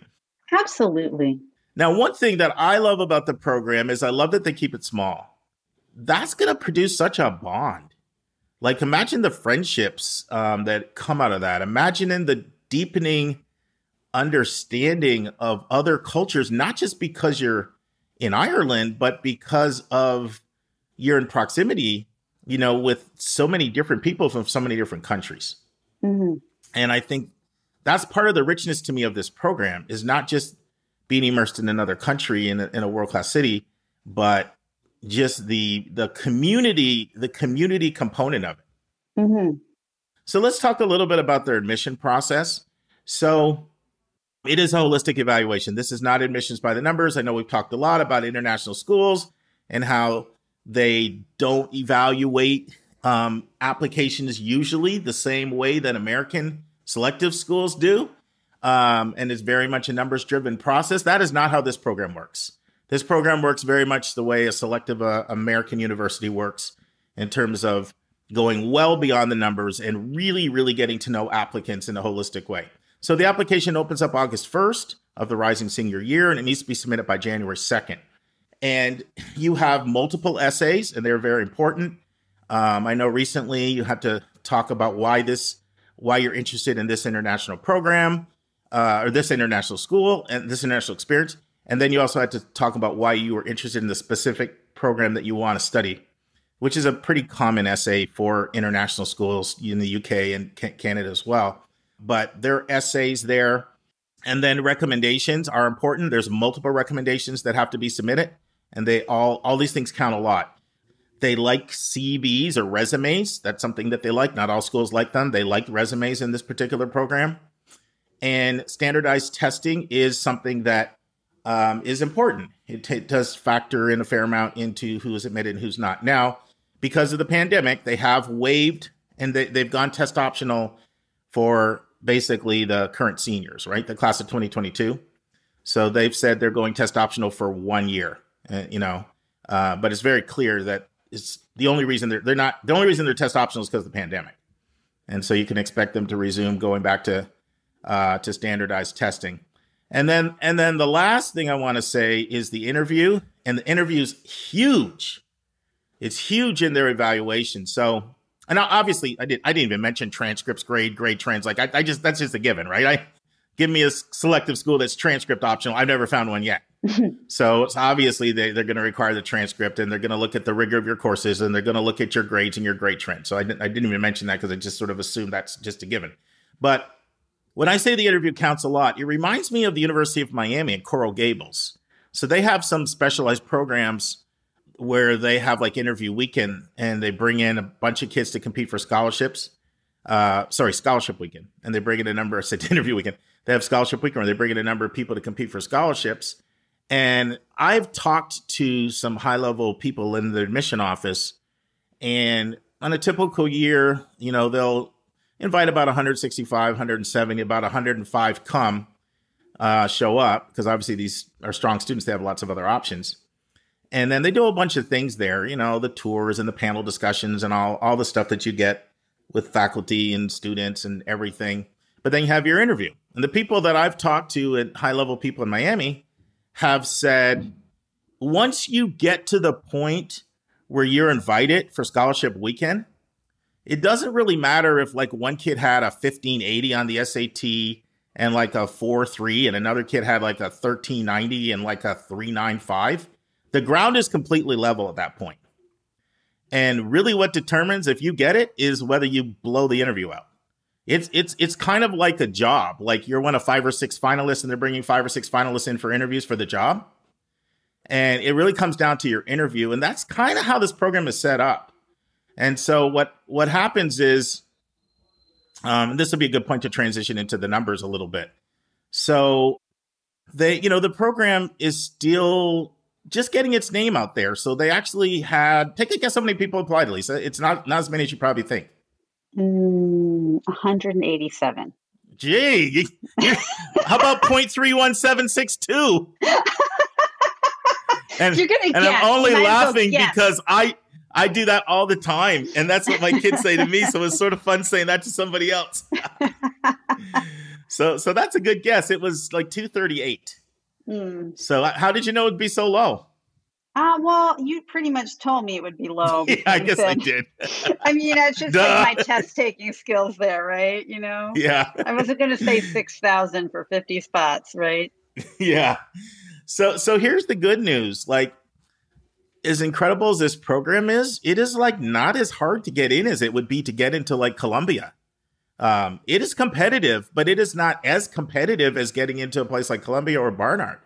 Absolutely. Now, one thing that I love about the program is I love that they keep it small that's going to produce such a bond. Like, imagine the friendships um, that come out of that. Imagining the deepening understanding of other cultures, not just because you're in Ireland, but because of you're in proximity, you know, with so many different people from so many different countries. Mm-hmm. And I think that's part of the richness to me of this program is not just being immersed in another country in a, in a world class city, but just the the community the community component of it. Mm-hmm. So let's talk a little bit about their admission process. So it is a holistic evaluation. This is not admissions by the numbers. I know we've talked a lot about international schools and how they don't evaluate um, applications usually the same way that American selective schools do. Um, and it's very much a numbers driven process. That is not how this program works. This program works very much the way a selective uh, American university works in terms of going well beyond the numbers and really, really getting to know applicants in a holistic way. So the application opens up August 1st of the rising senior year, and it needs to be submitted by January 2nd. And you have multiple essays, and they're very important. Um, I know recently you had to talk about why this, why you're interested in this international program uh, or this international school and this international experience. And then you also had to talk about why you were interested in the specific program that you want to study, which is a pretty common essay for international schools in the UK and Canada as well. But there are essays there. And then recommendations are important. There's multiple recommendations that have to be submitted, and they all all these things count a lot. They like CVs or resumes. That's something that they like. Not all schools like them. They like resumes in this particular program. And standardized testing is something that um, is important. It, does factor in a fair amount into who is admitted and who's not. Now, because of the pandemic, they have waived and they, they've gone test optional for basically the current seniors, right? The class of 2022. So they've said they're going test optional for one year, uh, you know, uh, but it's very clear that it's the only reason they're, they're not, the only reason they're test optional is because of the pandemic. And so you can expect them to resume going back to, uh, to standardized testing. And then and then the last thing I want to say is the interview, and the interview is huge. It's huge in their evaluation. So, and obviously, I did I didn't even mention transcripts, grade, grade trans. Like I, I just that's just a given, right? I give me a selective school that's transcript optional. I've never found one yet. So it's obviously they, they're going to require the transcript and they're going to look at the rigor of your courses and they're going to look at your grades and your grade trend. So I didn't, I didn't even mention that because I just sort of assumed that's just a given. But when I say the interview counts a lot, it reminds me of the University of Miami and Coral Gables. So they have some specialized programs where they have like interview weekend and they bring in a bunch of kids to compete for scholarships. Uh, sorry, scholarship weekend, and they bring in a number. I said interview weekend. They have scholarship weekend where they bring in a number of people to compete for scholarships. And I've talked to some high level people in the admission office, and on a typical year, you know, they'll invite about 165, 170, about 105 come uh, show up because obviously these are strong students. They have lots of other options. And then they do a bunch of things there, you know, the tours and the panel discussions and all, all the stuff that you get with faculty and students and everything. But then you have your interview. And the people that I've talked to at high level people in Miami have said once you get to the point where you're invited for scholarship weekend, it doesn't really matter if like one kid had a 1580 on the SAT and like a 4-3 and another kid had like a 1390 and like a 395. The ground is completely level at that point. And really what determines if you get it is whether you blow the interview out. It's it's it's kind of like a job. Like you're one of five or six finalists and they're bringing five or six finalists in for interviews for the job. And it really comes down to your interview and that's kind of how this program is set up. And so what what happens is, um, this will be a good point to transition into the numbers a little bit. So they, you know, the program is still just getting its name out there. So they actually had take a guess how many people applied, Lisa. It's not not as many as you probably think. Mm, 187. Gee, how about 0.31762? and, You're gonna and guess. I'm only You might as well laughing because I I do that all the time, and that's what my kids say to me. So it's sort of fun saying that to somebody else. so so that's a good guess. It was like 238. Hmm. So uh, how did you know it'd be so low? Uh, well, you pretty much told me it would be low. Yeah, I guess I did. I mean, it's just like my test taking skills there, right? You know, yeah. I wasn't going to say 6,000 for 50 spots, right? yeah. So so here's the good news. Like as incredible as this program is, it is like not as hard to get in as it would be to get into like Columbia. Um, it is competitive, but it is not as competitive as getting into a place like Columbia or Barnard.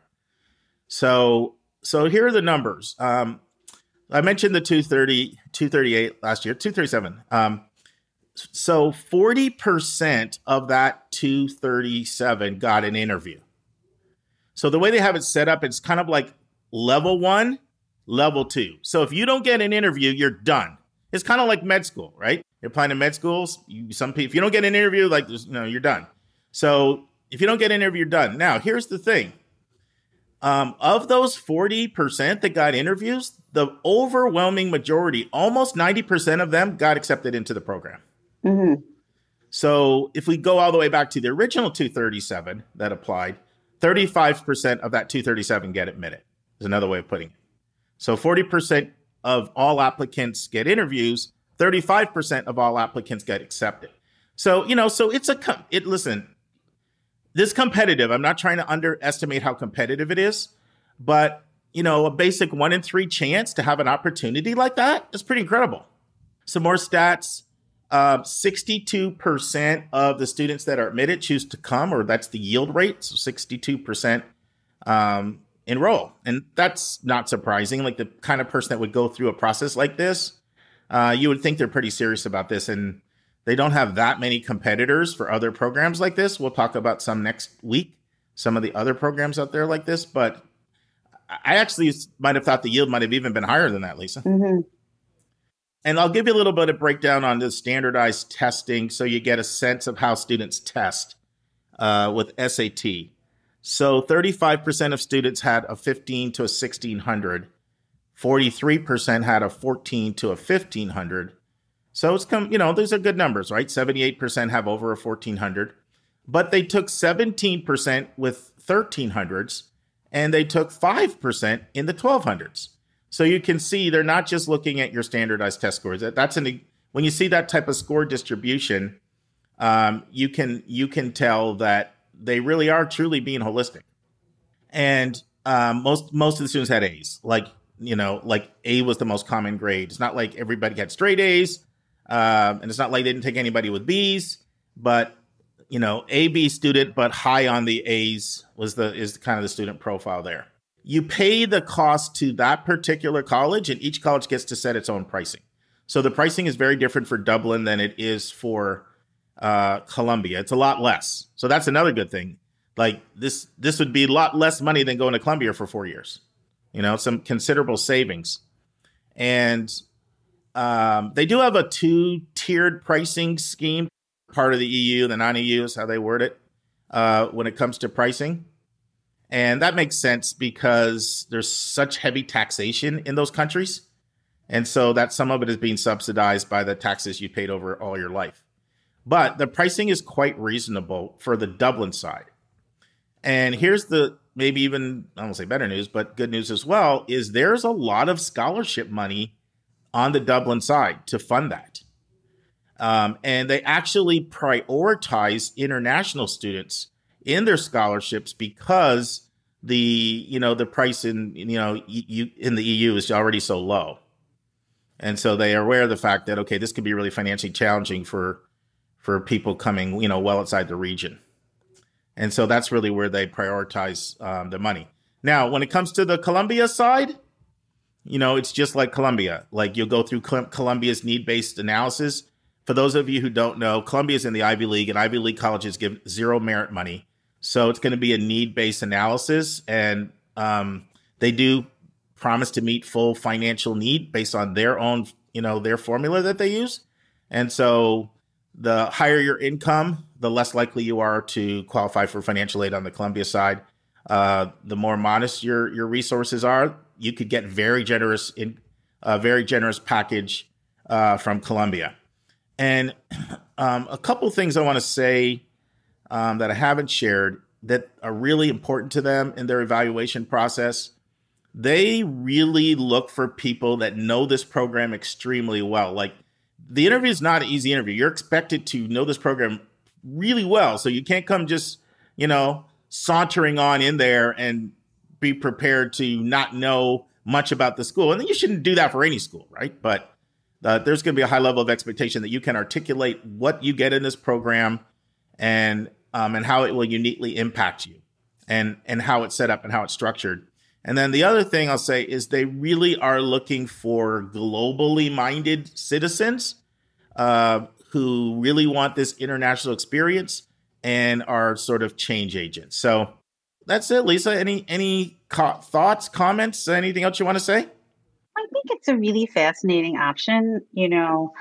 So so here are the numbers. Um, I mentioned the 230, 238 last year, 237. Um, so 40% of that 237 got an interview. So the way they have it set up, it's kind of like level one, level two. So if you don't get an interview, you're done. It's kind of like med school, right? You're applying to med schools. You, some people, if you don't get an interview, like you know, you're done. So if you don't get an interview, you're done. Now here's the thing: um, of those forty percent that got interviews, the overwhelming majority, almost ninety percent of them, got accepted into the program. hmm So if we go all the way back to the original 237 that applied, 35% of that 237 get admitted, is another way of putting it. So 40% of all applicants get interviews, 35% of all applicants get accepted. So, you know, so it's a, it, listen, this competitive, I'm not trying to underestimate how competitive it is, but, you know, a basic one in three chance to have an opportunity like that is pretty incredible. Some more stats. Um, 62% of the students that are admitted choose to come, or that's the yield rate. So 62% um, enroll. And that's not surprising. Like the kind of person that would go through a process like this, uh, you would think they're pretty serious about this. And they don't have that many competitors for other programs like this. We'll talk about some next week, some of the other programs out there like this. But I actually might have thought the yield might have even been higher than that, Lisa. hmm And I'll give you a little bit of breakdown on the standardized testing so you get a sense of how students test uh, with SAT. So 35% of students had a 15 to a 1600. 43% had a 14 to a 1500. So it's come, you know, those are good numbers, right? 78% have over a 1400. But they took 17% with 1300s and they took 5% in the 1200s. So you can see they're not just looking at your standardized test scores. That- That's an when you see that type of score distribution, um, you can you can tell that they really are truly being holistic. And um, most most of the students had A's. Like you know, like A was the most common grade. It's not like everybody had straight A's, um, and it's not like they didn't take anybody with B's. But you know, A B student, but high on the A's was the is kind of the student profile there. You pay the cost to that particular college, and each college gets to set its own pricing. So the pricing is very different for Dublin than it is for uh, Columbia. It's a lot less. So that's another good thing. Like this, this would be a lot less money than going to Columbia for four years. You know, some considerable savings, and um, they do have a two-tiered pricing scheme. Part of the EU, the non-EU is how they word it uh, when it comes to pricing. And that makes sense because there's such heavy taxation in those countries. And so that some of it is being subsidized by the taxes you paid over all your life. But the pricing is quite reasonable for the Dublin side. And here's the maybe even I won't say better news, but good news as well is there's a lot of scholarship money on the Dublin side to fund that. Um, and they actually prioritize international students in their scholarships because the you know the price in you know you in the EU is already so low. And so they are aware of the fact that okay, this could be really financially challenging for for people coming, you know, well outside the region. And so that's really where they prioritize um, the money. Now, when it comes to the Columbia side, you know, it's just like Columbia. Like you'll go through Columbia's need-based analysis. For those of you who don't know, Columbia is in the Ivy League, and Ivy League colleges give zero merit money. So it's going to be a need-based analysis, and um, they do promise to meet full financial need based on their own, you know, their formula that they use. And so the higher your income, the less likely you are to qualify for financial aid on the Columbia side. Uh, the more modest your your resources are, you could get very generous in a very generous package uh, from Columbia. And um, a couple things I want to say um, that I haven't shared that are really important to them in their evaluation process. They really look for people that know this program extremely well. Like the interview is not an easy interview. You're expected to know this program really well. So you can't come just, you know, sauntering on in there and be prepared to not know much about the school. And you shouldn't do that for any school, right? But uh, there's going to be a high level of expectation that you can articulate what you get in this program and um, and how it will uniquely impact you and and how it's set up and how it's structured. And then the other thing I'll say is they really are looking for globally minded citizens uh, who really want this international experience and are sort of change agents. So that's it, Lisa. Any any co- thoughts, comments, anything else you want to say? I think it's a really fascinating option. You know,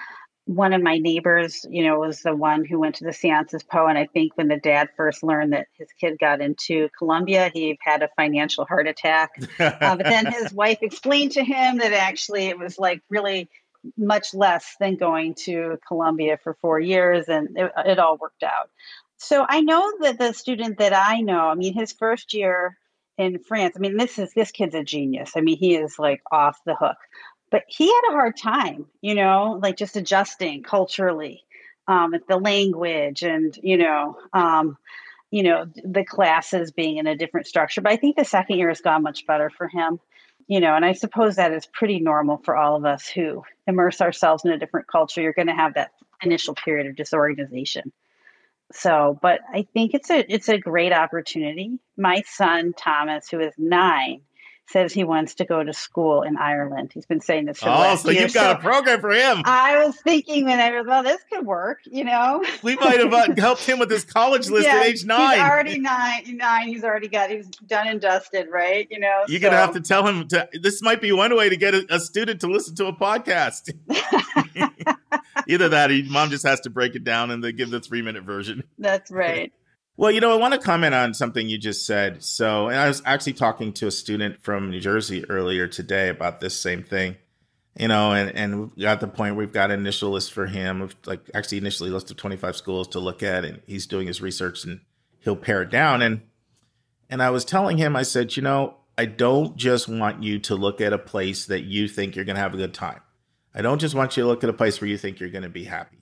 one of my neighbors, you know, was the one who went to the Sciences Po. And I think when the dad first learned that his kid got into Columbia, he had a financial heart attack. uh, but then his wife explained to him that actually it was like really much less than going to Columbia for four years, and it, it all worked out. So I know that the student that I know, I mean, his first year in France, I mean, this is this kid's a genius. I mean, he is like off the hook but he had a hard time, you know, like just adjusting culturally, um, the language and, you know, um, you know, the classes being in a different structure. But I think the second year has gone much better for him, you know, and I suppose that is pretty normal for all of us who immerse ourselves in a different culture. You're going to have that initial period of disorganization. So, but I think it's a it's a great opportunity. My son Thomas, who is nine, says he wants to go to school in Ireland. He's been saying this for oh, so year. you've got so a program for him. I was thinking when I was, well, this could work, you know. We might have uh, helped him with his college list at age nine. He's already nine. Nine. He's already got. He's done and dusted, right? You know. You're so. gonna have to tell him. To, this might be one way to get a, a student to listen to a podcast. Either that, or mom just has to break it down and they give the three minute version. That's right. Well, you know, I want to comment on something you just said. So, and I was actually talking to a student from New Jersey earlier today about this same thing. You know, and and we got the point we've got an initial list for him of like actually initially list of 25 schools to look at and he's doing his research and he'll pare it down and and I was telling him I said, "You know, I don't just want you to look at a place that you think you're going to have a good time. I don't just want you to look at a place where you think you're going to be happy.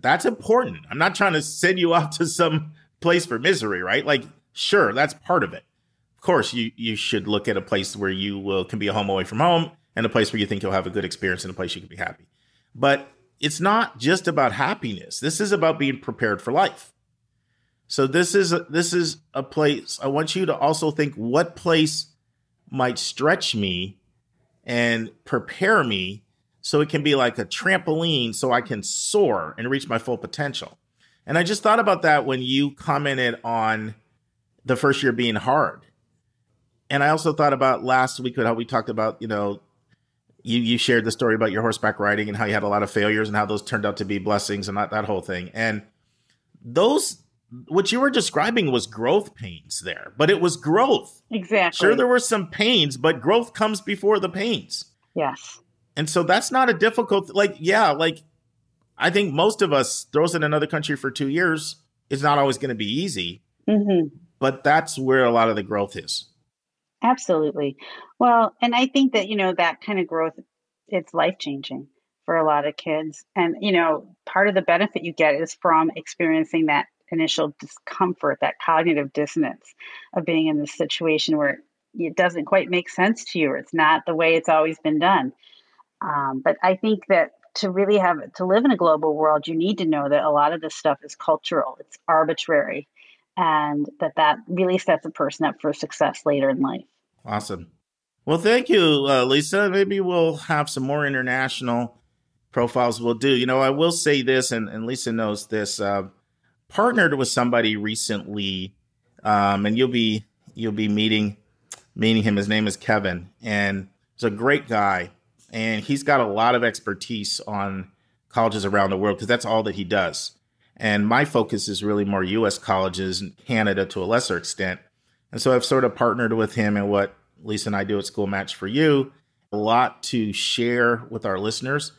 That's important. I'm not trying to send you off to some place for misery, right? Like, sure, that's part of it. Of course, you you should look at a place where you will can be a home away from home, and a place where you think you'll have a good experience, and a place you can be happy. But it's not just about happiness. This is about being prepared for life. So this is a, this is a place I want you to also think what place might stretch me and prepare me so it can be like a trampoline so I can soar and reach my full potential. And I just thought about that when you commented on the first year being hard. And I also thought about last week how we talked about, you know, you you shared the story about your horseback riding and how you had a lot of failures and how those turned out to be blessings and that, that whole thing. And those what you were describing was growth pains there, but it was growth. Exactly. Sure there were some pains, but growth comes before the pains. Yes. And so that's not a difficult like yeah, like I think most of us throws in another country for 2 years is not always going to be easy. hmm But that's where a lot of the growth is. Absolutely. Well, and I think that, you know, that kind of growth, it's life changing for a lot of kids. And, you know, part of the benefit you get is from experiencing that initial discomfort, that cognitive dissonance of being in this situation where it doesn't quite make sense to you or it's not the way it's always been done. Um, but I think that to really have to live in a global world, you need to know that a lot of this stuff is cultural, it's arbitrary, and that that really sets a person up for success later in life. Awesome. Well, thank you, uh, Lisa. Maybe we'll have some more international profiles we'll do. You know, I will say this, and, and Lisa knows this. Uh, partnered with somebody recently, um, and you'll be you'll be meeting meeting him. His name is Kevin, and he's a great guy, and he's got a lot of expertise on colleges around the world because that's all that he does. And my focus is really more U.S. colleges and Canada to a lesser extent. And so I've sort of partnered with him in what Lisa and I do at School Match for You, a lot to share with our listeners.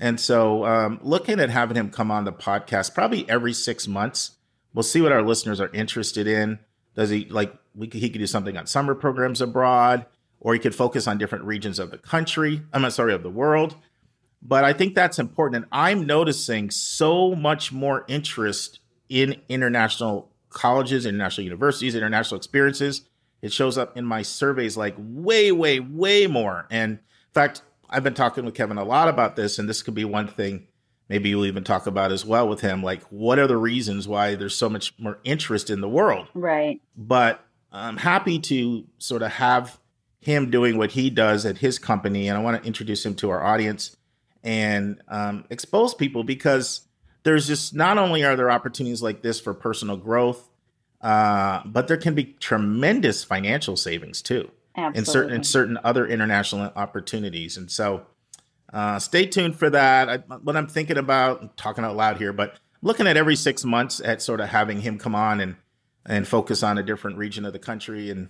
And so um, looking at having him come on the podcast probably every six months, we'll see what our listeners are interested in. Does he like we could, he could do something on summer programs abroad, or he could focus on different regions of the country. I'm sorry, of the world. But I think that's important. And I'm noticing so much more interest in international colleges, international universities, international experiences. It shows up in my surveys like way, way, way more. And in fact, I've been talking with Kevin a lot about this, and this could be one thing maybe you'll even talk about as well with him. Like, what are the reasons why there's so much more interest in the world? Right. But I'm happy to sort of have him doing what he does at his company, and I want to introduce him to our audience and um, expose people because there's just not only are there opportunities like this for personal growth, uh, but there can be tremendous financial savings too Absolutely. in certain in certain other international opportunities. And so, uh, stay tuned for that. I, what I'm thinking about, I'm talking out loud here, but looking at every six months at sort of having him come on and and focus on a different region of the country. And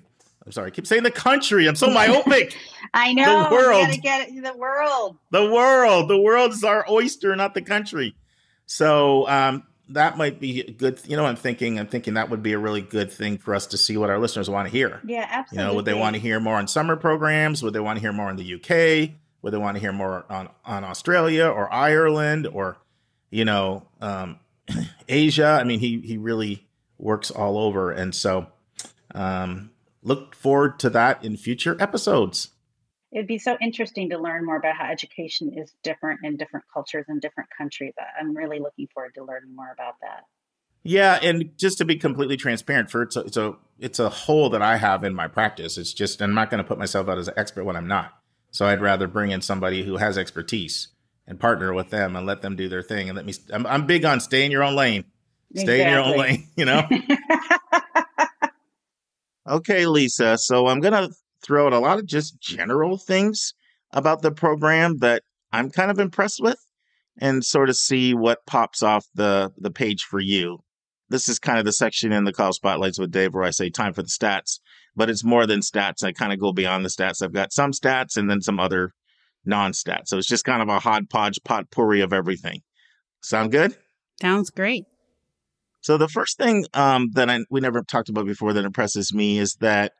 I'm sorry, I keep saying the country. I'm so myopic. I know. The world. Get it. The world. the world, the world is our oyster, not the country. So um, that might be a good. You know, I'm thinking. I'm thinking that would be a really good thing for us to see what our listeners want to hear. Yeah, absolutely. You know, would they want to hear more on summer programs? Would they want to hear more in the UK? Would they want to hear more on, on Australia or Ireland or, you know, um, Asia? I mean, he he really works all over, and so um, look forward to that in future episodes. It'd be so interesting to learn more about how education is different in different cultures and different countries. I'm really looking forward to learning more about that. Yeah, and just to be completely transparent, for it's a, it's a it's a hole that I have in my practice. It's just I'm not going to put myself out as an expert when I'm not. So I'd rather bring in somebody who has expertise and partner with them and let them do their thing and let me. I'm, I'm big on stay in your own lane. Stay in your own lane. You know. Okay, Lisa. So I'm going to throw out a lot of just general things about the program that I'm kind of impressed with and sort of see what pops off the, the page for you. This is kind of the section in the call spotlights with Dave where I say time for the stats, but it's more than stats. I kind of go beyond the stats. I've got some stats and then some other non stats. So it's just kind of a hodgepodge potpourri of everything. Sound good? Sounds great. So the first thing um, that I, we never talked about before that impresses me is that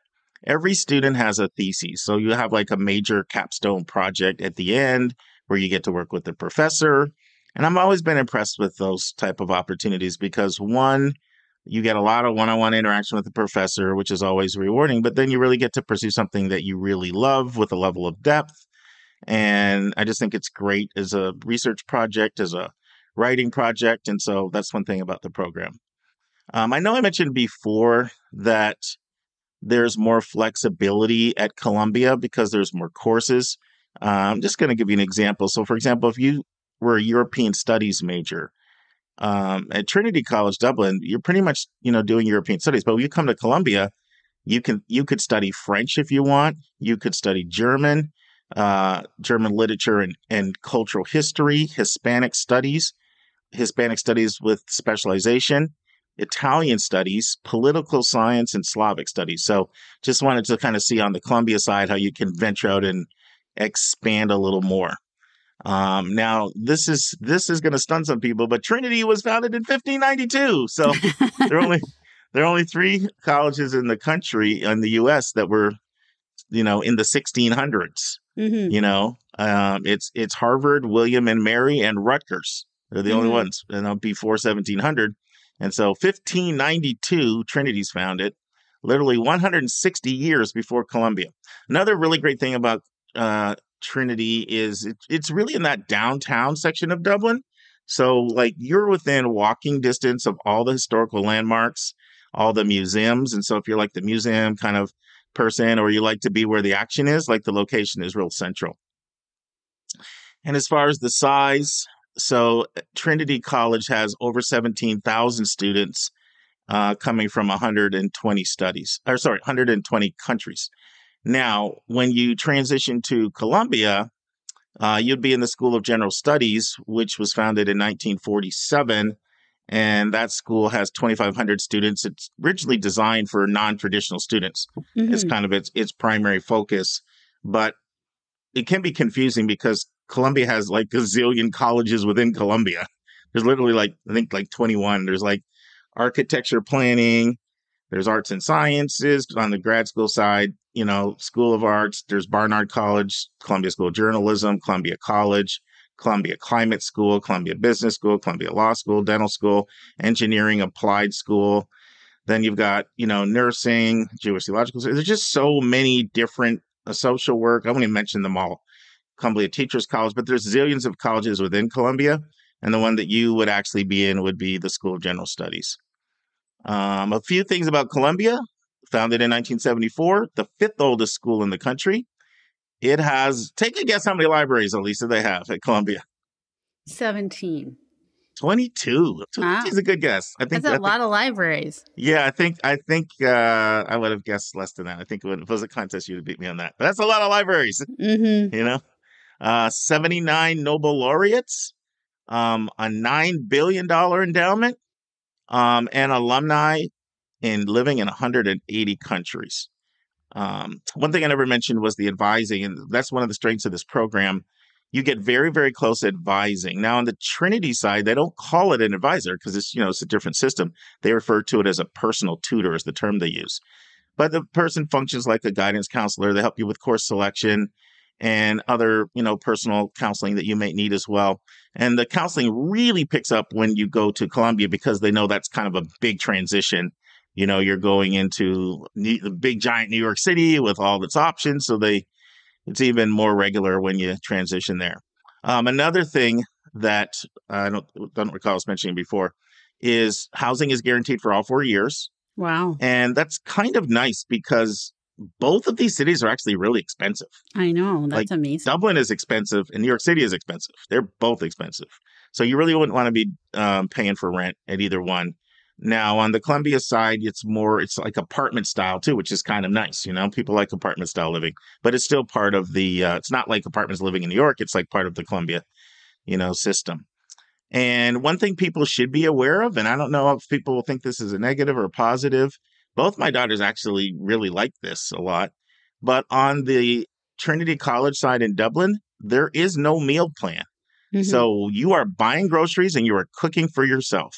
every student has a thesis. So you have like a major capstone project at the end where you get to work with the professor. And I've always been impressed with those type of opportunities because one, You get a lot of one on one interaction with the professor, which is always rewarding, but then you really get to pursue something that you really love with a level of depth. And I just think it's great as a research project, as a writing project. And so that's one thing about the program. Um, I know I mentioned before that there's more flexibility at Columbia because there's more courses. Uh, I'm just going to give you an example. So, for example, if you were a European Studies major um, at Trinity College Dublin, you're pretty much you know doing European Studies. But when you come to Columbia, you can you could study French if you want. You could study German, uh, German literature and, and cultural history, Hispanic studies, Hispanic studies with specialization. Italian studies, political science, and Slavic studies. So just wanted to kind of see on the Columbia side how you can venture out and expand a little more. Um, now this is this is going to stun some people, but Trinity was founded in 1592, so there are only there are only three colleges in the country in the U.S. that were, you know, in the 1600s. Mm-hmm. You know, um, it's it's Harvard, William and Mary, and Rutgers. They're the mm-hmm. only ones, you know, before 1700. And so 1592, Trinity's founded, literally 160 years before Columbia. Another really great thing about uh, Trinity is it, it's really in that downtown section of Dublin. So, like, you're within walking distance of all the historical landmarks, all the museums. And so, if you're like the museum kind of person or you like to be where the action is, like, the location is real central. And as far as the size, so Trinity College has over 17,000 students uh, coming from 120 studies, or sorry, 120 countries. Now, when you transition to Columbia, uh, you'd be in the School of General Studies, which was founded in 1947. And that school has 2,500 students. It's originally designed for non traditional students. Mm-hmm. It's kind of its, its primary focus. But it can be confusing because Columbia has like a zillion colleges within Columbia. There's literally like, I think like 21. There's like architecture planning, there's arts and sciences on the grad school side, you know, School of Arts. There's Barnard College, Columbia School of Journalism, Columbia College, Columbia Climate School, Columbia Business School, Columbia Law School, Dental School, Engineering Applied School. Then you've got, you know, nursing, Jewish theological. There's just so many different uh, social work. I won't even mention them all. Columbia Teachers College, but there's zillions of colleges within Columbia. And the one that you would actually be in would be the School of General Studies. Um, a few things about Columbia. Founded in 1974, the fifth oldest school in the country. It has, take a guess how many libraries, Elisa, they have at Columbia? 17. 22. Wow. is a good guess. I think that's a I think, lot of libraries. Yeah, I think I think uh, I would have guessed less than that. I think if it was a contest, you'd beat me on that. But that's a lot of libraries. Mm-hmm. You know, uh, 79 Nobel laureates, um, a nine billion dollar endowment, um, and alumni in living in 180 countries. Um, one thing I never mentioned was the advising, and that's one of the strengths of this program. You get very, very close advising. Now, on the Trinity side, they don't call it an advisor because it's you know it's a different system. They refer to it as a personal tutor, is the term they use. But the person functions like a guidance counselor. They help you with course selection and other, you know, personal counseling that you may need as well. And the counseling really picks up when you go to Columbia because they know that's kind of a big transition. You know, you're going into the big giant New York City with all its options. So they, it's even more regular when you transition there. Um, another thing that I don't, don't recall us mentioning before is housing is guaranteed for all four years. Wow. And that's kind of nice because both of these cities are actually really expensive. I know. That's like, amazing. Dublin is expensive and New York City is expensive. They're both expensive. So you really wouldn't want to be um, paying for rent at either one. Now, on the Columbia side, it's more, it's like apartment style too, which is kind of nice. You know, people like apartment style living, but it's still part of the, uh, it's not like apartments living in New York. It's like part of the Columbia, you know, system. And one thing people should be aware of, and I don't know if people will think this is a negative or a positive, both my daughters actually really like this a lot. But on the Trinity College side in Dublin, there is no meal plan. Mm-hmm. So you are buying groceries and you are cooking for yourself.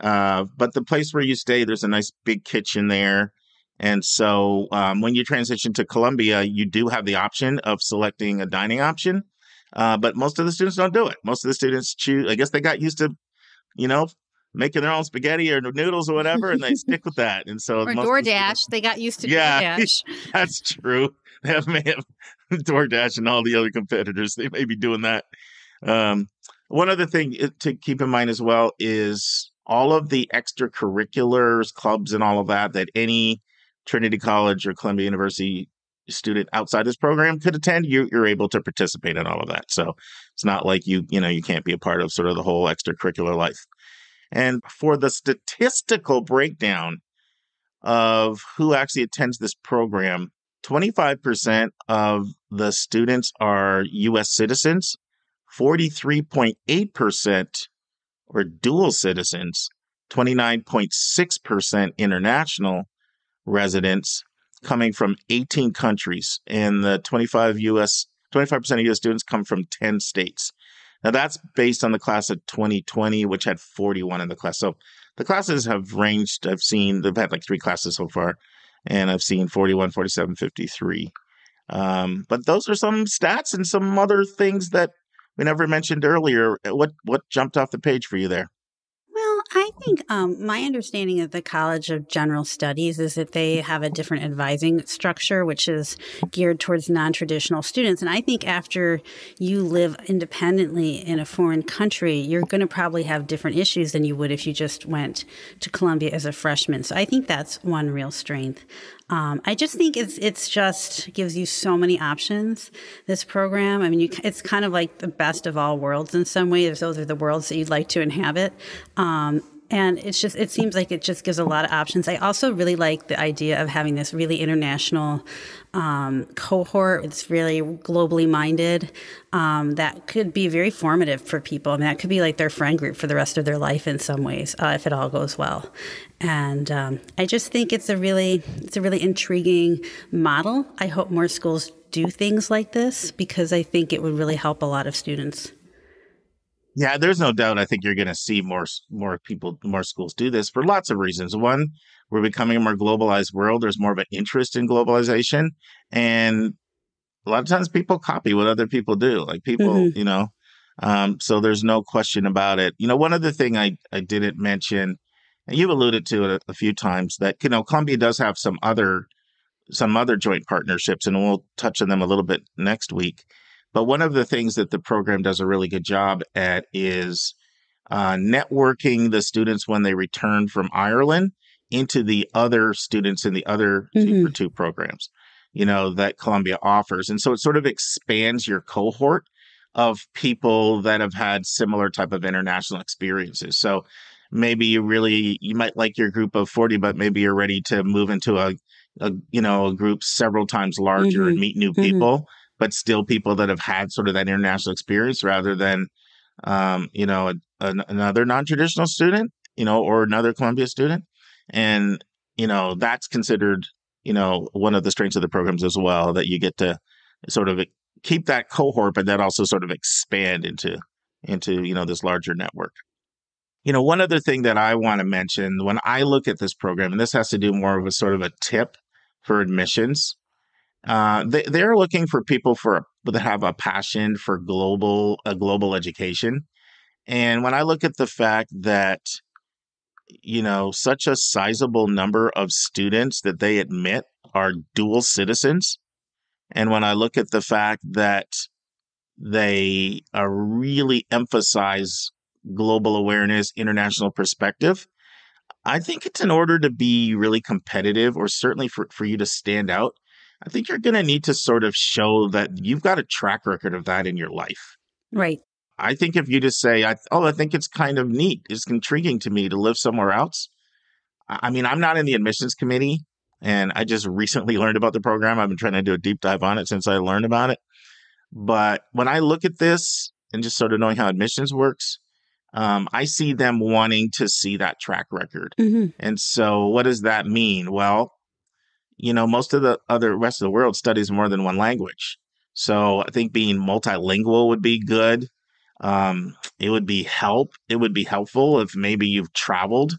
Uh, but the place where you stay, there's a nice big kitchen there. And so um, when you transition to Columbia, you do have the option of selecting a dining option. Uh, but most of the students don't do it. Most of the students choose, I guess they got used to, you know, making their own spaghetti or noodles or whatever, and they stick with that. And so or DoorDash, they got used to yeah, DoorDash. that's true. They have, may have DoorDash and all the other competitors. They may be doing that. Um, one other thing uh, to keep in mind as well is all of the extracurriculars, clubs, and all of that that any Trinity College or Columbia University student outside this program could attend, you, you're able to participate in all of that. So it's not like you, you know, you can't be a part of sort of the whole extracurricular life. And for the statistical breakdown of who actually attends this program, 25% of the students are US citizens, 43.8% are dual citizens, 29.6% international residents coming from 18 countries, and the 25 US 25% of US students come from 10 states. Now that's based on the class of 2020, which had 41 in the class. So the classes have ranged. I've seen they've had like three classes so far, and I've seen 41, 47, 53. Um, but those are some stats and some other things that we never mentioned earlier. What what jumped off the page for you there? I think um, my understanding of the College of General Studies is that they have a different advising structure, which is geared towards non traditional students. And I think after you live independently in a foreign country, you're going to probably have different issues than you would if you just went to Columbia as a freshman. So I think that's one real strength. Um, I just think it's it's just gives you so many options. This program, I mean, you, it's kind of like the best of all worlds in some ways. Those are the worlds that you'd like to inhabit. Um, and it's just it seems like it just gives a lot of options. I also really like the idea of having this really international um, cohort. It's really globally minded. Um, that could be very formative for people. I mean, that could be like their friend group for the rest of their life in some ways, uh, if it all goes well and um, I just think it's a really it's a really intriguing model. I hope more schools do things like this because I think it would really help a lot of students. Yeah, there's no doubt. I think you're going to see more more people, more schools do this for lots of reasons. One, we're becoming a more globalized world. There's more of an interest in globalization, and a lot of times people copy what other people do. Like people, mm-hmm. you know. Um, so there's no question about it. You know, one other thing I I didn't mention and you've alluded to it a, a few times that you know Columbia does have some other some other joint partnerships, and we'll touch on them a little bit next week. But one of the things that the program does a really good job at is uh, networking the students when they return from Ireland into the other students in the other mm-hmm. two programs, you know, that Columbia offers. And so it sort of expands your cohort of people that have had similar type of international experiences. So maybe you really you might like your group of 40 but maybe you're ready to move into a, a you know a group several times larger mm-hmm. and meet new mm-hmm. people mm-hmm. But still people that have had sort of that international experience rather than um, you know a, a, another non-traditional student you know or another columbia student. And you know that's considered you know one of the strengths of the programs as well that you get to sort of keep that cohort but then also sort of expand into into you know this larger network. You know, one other thing that I want to mention when I look at this program, and this has to do more of a sort of a tip for admissions, uh, they, they're looking for people for that have a passion for global a global education. And when I look at the fact that you know such a sizable number of students that they admit are dual citizens, and when I look at the fact that they uh, really emphasize global awareness, international perspective. I think it's in order to be really competitive or certainly for, for you to stand out, I think you're going to need to sort of show that you've got a track record of that in your life. Right. I think if you just say, I, oh, I think it's kind of neat, it's intriguing to me to live somewhere else. I mean, I'm not in the admissions committee and I just recently learned about the program. I've been trying to do a deep dive on it since I learned about it. But when I look at this and just sort of knowing how admissions works, um, I see them wanting to see that track record. Mm-hmm. And so, what does that mean? Well, you know, most of the other rest of the world studies more than one language. So, I think being multilingual would be good. Um, it would be help. It would be helpful if maybe you've traveled.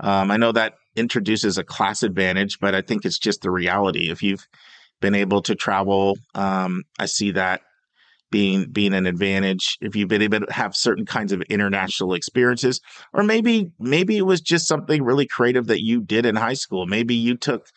Um, I know that introduces a class advantage, but I think it's just the reality. If you've been able to travel, um, I see that being being an advantage if you've been able to have certain kinds of international experiences or maybe maybe it was just something really creative that you did in high school maybe you took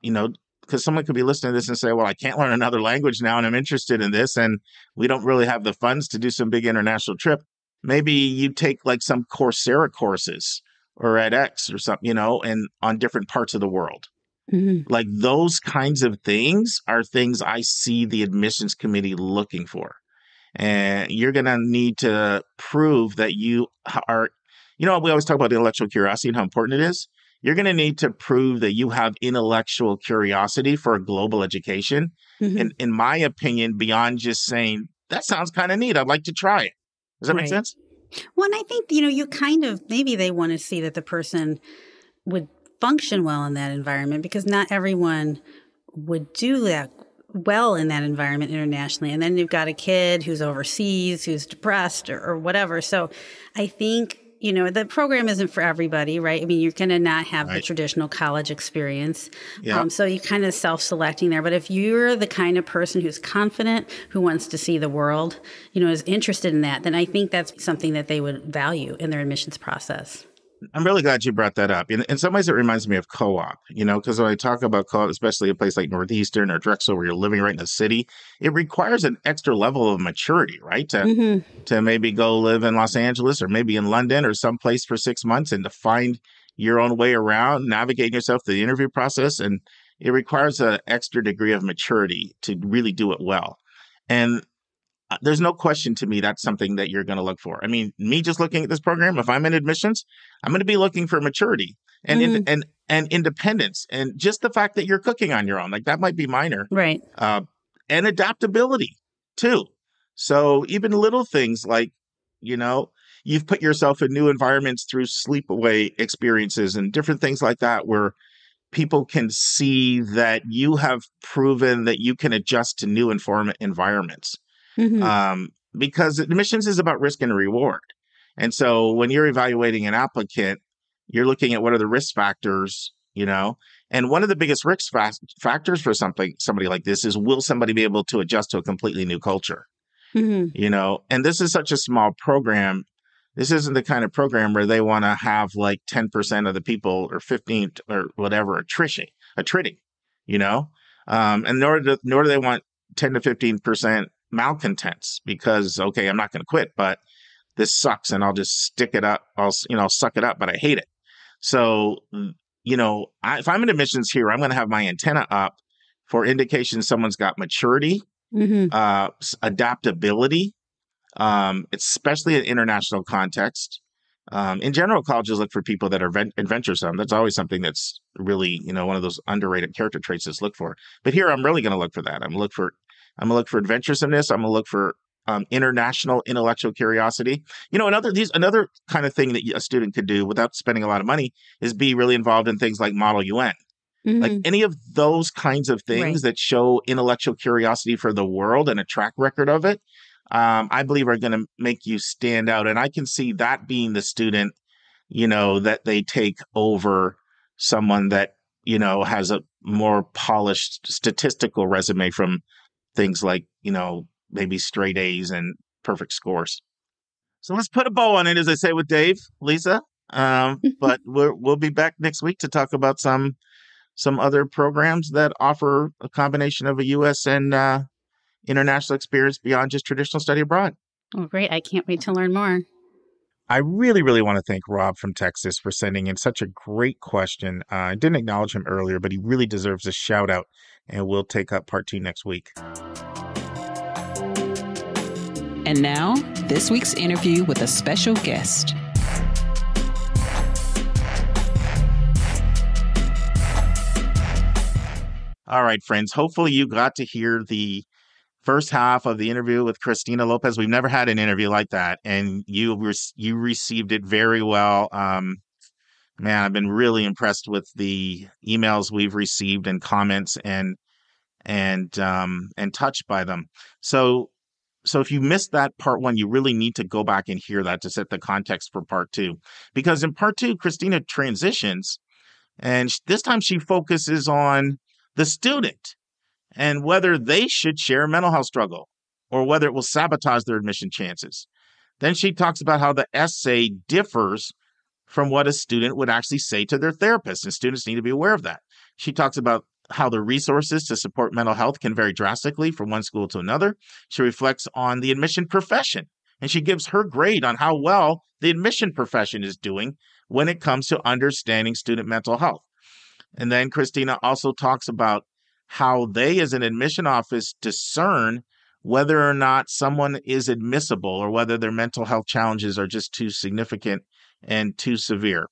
you know because someone could be listening to this and say well i can't learn another language now and i'm interested in this and we don't really have the funds to do some big international trip maybe you take like some coursera courses or edX or something you know and on different parts of the world Mm-hmm. Like those kinds of things are things I see the admissions committee looking for. And you're going to need to prove that you are, you know, we always talk about intellectual curiosity and how important it is. You're going to need to prove that you have intellectual curiosity for a global education. Mm-hmm. And in my opinion, beyond just saying, that sounds kind of neat, I'd like to try it. Does that right. make sense? Well, and I think, you know, you kind of maybe they want to see that the person would function well in that environment because not everyone would do that well in that environment internationally. And then you've got a kid who's overseas, who's depressed or, or whatever. So I think, you know, the program isn't for everybody, right? I mean, you're going to not have right. the traditional college experience. Yeah. Um, so you kind of self selecting there. But if you're the kind of person who's confident, who wants to see the world, you know, is interested in that, then I think that's something that they would value in their admissions process. I'm really glad you brought that up. In, in some ways, it reminds me of co-op. You know, because when I talk about co-op, especially a place like Northeastern or Drexel, where you're living right in the city, it requires an extra level of maturity, right? To mm-hmm. to maybe go live in Los Angeles or maybe in London or someplace for six months and to find your own way around, navigating yourself through the interview process, and it requires an extra degree of maturity to really do it well. And there's no question to me that's something that you're going to look for. I mean, me just looking at this program, if I'm in admissions, I'm going to be looking for maturity and mm-hmm. in, and and independence, and just the fact that you're cooking on your own, like that might be minor, right? Uh, and adaptability too. So even little things like, you know, you've put yourself in new environments through sleepaway experiences and different things like that, where people can see that you have proven that you can adjust to new inform- environments mm-hmm. um, because admissions is about risk and reward. And so when you're evaluating an applicant, you're looking at what are the risk factors, you know, and one of the biggest risk fa- factors for something somebody like this is will somebody be able to adjust to a completely new culture, mm-hmm. you know, and this is such a small program. This isn't the kind of program where they want to have like 10% of the people or 15 or whatever attrition, attriting, you know, um, and nor do, nor do they want 10 to 15% malcontents because okay, I'm not going to quit, but this sucks, and I'll just stick it up. I'll you know suck it up, but I hate it. So you know, I, if I'm in admissions here, I'm going to have my antenna up for indication someone's got maturity, mm-hmm. uh, adaptability, um, especially in international context. Um, in general, colleges look for people that are vent- adventuresome. That's always something that's really, you know, one of those underrated character traits to look for. But here, I'm really going to look for that. I'm look for I'm gonna look for adventuresomeness. I'm gonna look for um, international intellectual curiosity. You know, another these another kind of thing that a student could do without spending a lot of money is be really involved in things like Model UN. Mm-hmm. Like any of those kinds of things right. that show intellectual curiosity for the world and a track record of it, um, I believe are going to make you stand out. And I can see that being the student, you know, that they take over someone that you know has a more polished statistical resume from things like, you know, maybe straight A's and perfect scores. So let's put a bow on it, as I say with Dave, Lisa. Um, but we will be back next week to talk about some some other programs that offer a combination of a U.S. and uh, international experience beyond just traditional study abroad. Oh, great! I can't wait to learn more. I really, really want to thank Rob from Texas for sending in such a great question. Uh, I didn't acknowledge him earlier, but he really deserves a shout out, and we'll take up part two next week. And now, this week's interview with a special guest. All right, friends. Hopefully, you got to hear the first half of the interview with Christina Lopez. We've never had an interview like that, and you re- you received it very well. Um, man, I've been really impressed with the emails we've received and comments and and um, and touched by them. So so if you missed that part one, you really need to go back and hear that to set the context for part two, because in part two, Christina transitions, and this time she focuses on the student and whether they should share a mental health struggle. or whether it will sabotage their admission chances. Then she talks about how the essay differs from what a student would actually say to their therapist, and students need to be aware of that. She talks about how the resources to support mental health can vary drastically from one school to another. She reflects on the admission profession and she gives her grade on how well the admission profession is doing when it comes to understanding student mental health. And then Christina also talks about how they, as an admission office, discern whether or not someone is admissible or whether their mental health challenges are just too significant and too severe.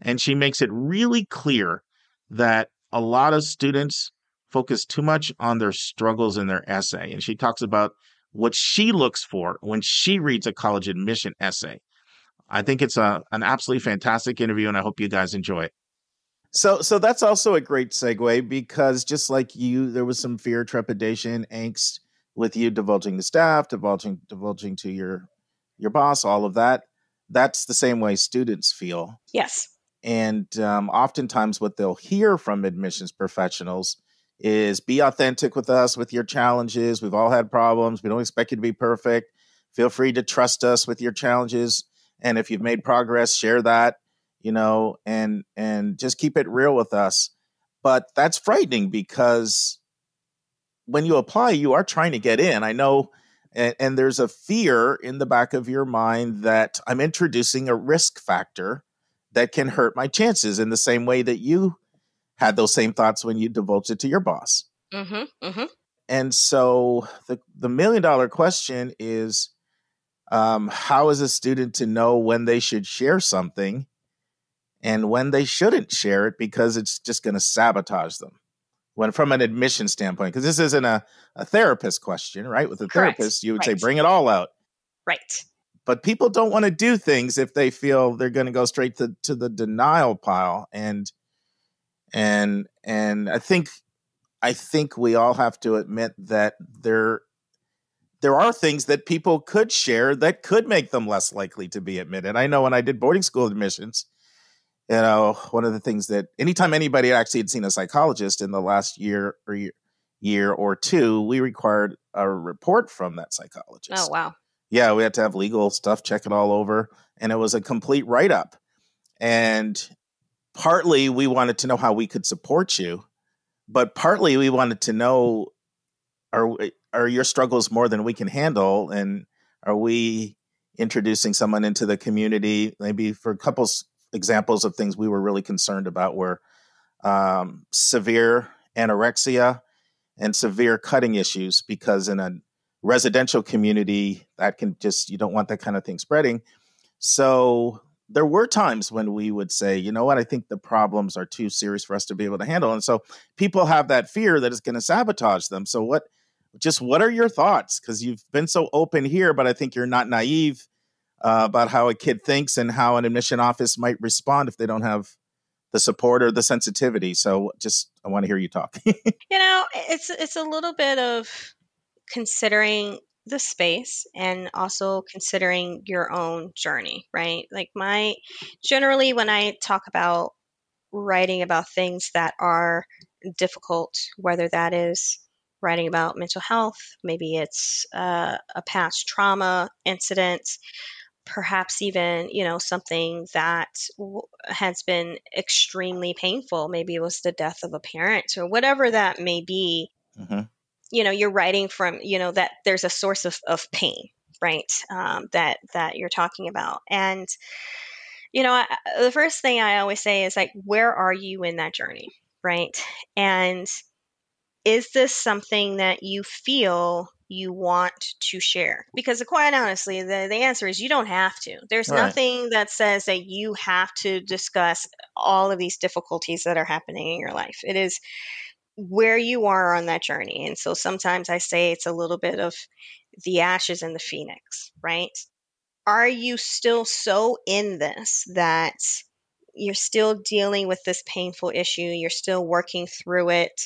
And she makes it really clear that a lot of students focus too much on their struggles in their essay. And she talks about what she looks for when she reads a college admission essay. I think it's a, an absolutely fantastic interview, and I hope you guys enjoy it. So, so that's also a great segue because just like you, there was some fear, trepidation, angst with you divulging the staff, divulging, divulging to your your boss, all of that. That's the same way students feel. Yes. And um, oftentimes, what they'll hear from admissions professionals is be authentic with us with your challenges. We've all had problems. We don't expect you to be perfect. Feel free to trust us with your challenges. And if you've made progress, share that, you know, and and just keep it real with us. But that's frightening because when you apply, you are trying to get in. I know and, and there's a fear in the back of your mind that I'm introducing a risk factor that can hurt my chances in the same way that you had those same thoughts when you divulged it to your boss. Mm-hmm, mm-hmm. And so the the million dollar question is, um, how is a student to know when they should share something, and when they shouldn't share it because it's just going to sabotage them? When from an admission standpoint, because this isn't a, a therapist question, right? With a Correct. therapist, you would Right. say bring it all out. Right. But people don't want to do things if they feel they're going to go straight to, to the denial pile. And and and I think I think we all have to admit that there there are things that people could share that could make them less likely to be admitted. I know when I did boarding school admissions, you know, one of the things that anytime anybody actually had seen a psychologist in the last year or year, year or two, we required a report from that oh, psychologist. Oh wow. Yeah, we had to have legal stuff, check it all over, and it was a complete write up. And partly we wanted to know how we could support you, but partly we wanted to know are are your struggles more than we can handle, and are we introducing someone into the community? Maybe for a couple examples of things we were really concerned about were um, severe anorexia and severe cutting issues, because in a residential community that can just you don't want that kind of thing spreading. So there were times when we would say you know what? I think the problems are too serious for us to be able to handle. And so people have that fear that it's going to sabotage them. So what just what are your thoughts? Because you've been so open here but i think you're not naive uh, about how a kid thinks and how an admission office might respond if they don't have the support or the sensitivity. So just i want to hear you talk. You know, it's it's a little bit of considering the space and also considering your own journey, right? Like my generally when I talk about writing about things that are difficult, whether that is writing about mental health, maybe it's uh, a past trauma incident, perhaps even you know something that w- has been extremely painful. Maybe it was the death of a parent or whatever that may be Mhm. You know you're writing from you know that there's a source of, of pain right um, that that you're talking about. And you know I, the first thing i always say is like where are you in that journey right? And is this something that you feel you want to share? Because quite honestly the, the answer is you don't have to. There's Right. nothing that says that you have to discuss all of these difficulties that are happening in your life. It is where you are on that journey. And so sometimes I say it's a little bit of the ashes and the phoenix, right? Are you still so in this that you're still dealing with this painful issue? You're still working through it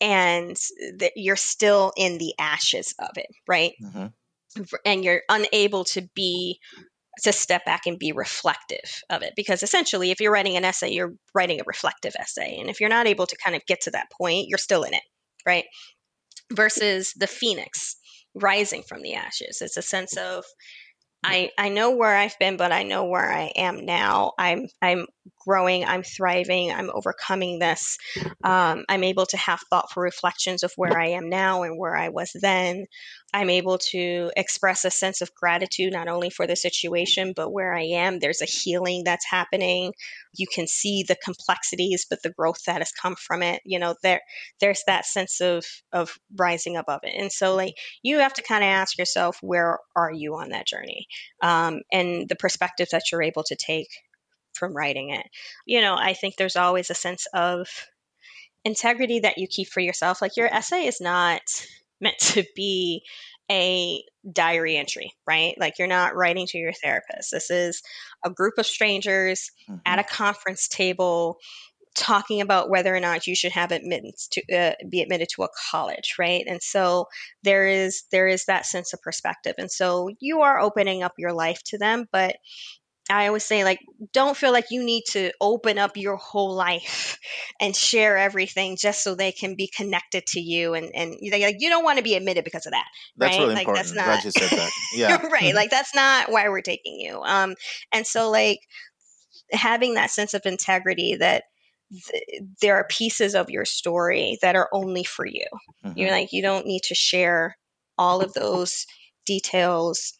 and that you're still in the ashes of it, right? Mhm. And you're unable to be to step back and be reflective of it because essentially if you're writing an essay you're writing a reflective essay and if you're not able to kind of get to that point you're still in it right versus the phoenix rising from the ashes. It's a sense of I, I know where I've been, but I know where I am now. I'm I'm growing. I'm thriving. I'm overcoming this. Um, I'm able to have thoughtful reflections of where I am now and where I was then. I'm able to express a sense of gratitude not only for the situation, but where I am. There's a healing that's happening. You can see the complexities, but the growth that has come from it. You know, there there's that sense of of rising above it. And so, like, you have to kind of ask yourself, where are you on that journey, um, and the perspective that you're able to take from writing it. You know, I think there's always a sense of integrity that you keep for yourself. Like your essay is not meant to be a diary entry, right? Like you're not writing to your therapist. This is a group of strangers mm-hmm. at a conference table talking about whether or not you should have admittance to uh, be admitted to a college right and so there is there is that sense of perspective and so you are opening up your life to them but I always say, like, don't feel like you need to open up your whole life and share everything just so they can be connected to you. And, and like, you don't want to be admitted because of that. That's right? really like, important. That's not, Glad you said that. Yeah. right. like, that's not why we're taking you. Um, and so, like, having that sense of integrity that th- there are pieces of your story that are only for you. Mm-hmm. You're like, you don't need to share all of those details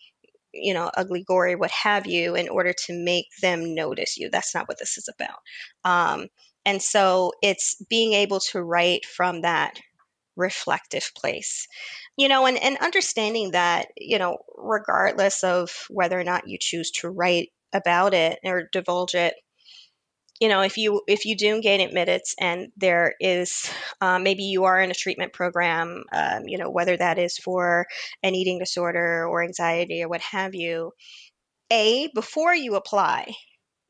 you know, ugly, gory, what have you, in order to make them notice you. That's not what this is about. Um, and so it's being able to write from that reflective place you know and, and understanding that you know regardless of whether or not you choose to write about it or divulge it you know if you if you do gain admitted and there is um, maybe you are in a treatment program um, you know whether that is for an eating disorder or anxiety or what have you a before you apply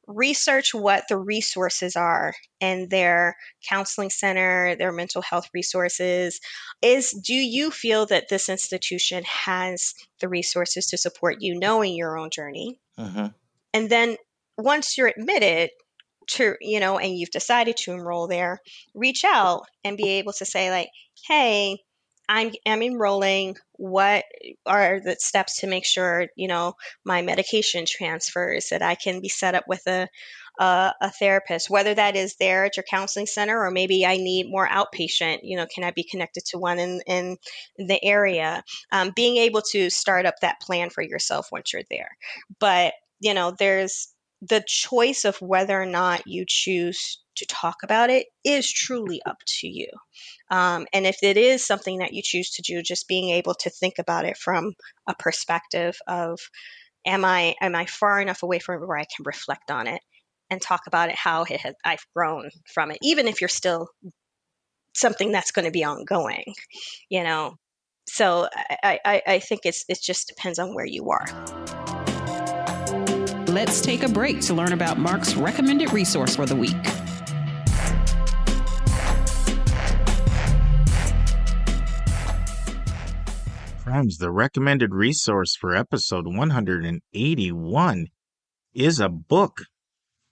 research what the resources are and their counseling center their mental health resources is do you feel that this institution has the resources to support you knowing your own journey uh-huh. and then once you're admitted to you know and you've decided to enroll there reach out and be able to say like hey i'm i'm enrolling. What are the steps to make sure you know my medication transfers that i can be set up with a a therapist? Whether that is there at your counseling center or maybe i need more outpatient you know can i be connected to one in in the area? Um, being able to start up that plan for yourself once you're there. But you know there's the choice of whether or not you choose to talk about it is truly up to you. Um, and if it is something that you choose to do, just being able to think about it from a perspective of, am I am I far enough away from where I can reflect on it and talk about it how it has, I've grown from it, even if you're still something that's going to be ongoing, you know. So I, I, I think it's it just depends on where you are let's take a break to learn about Mark's recommended resource for the week. Friends, the recommended resource for episode 181 is a book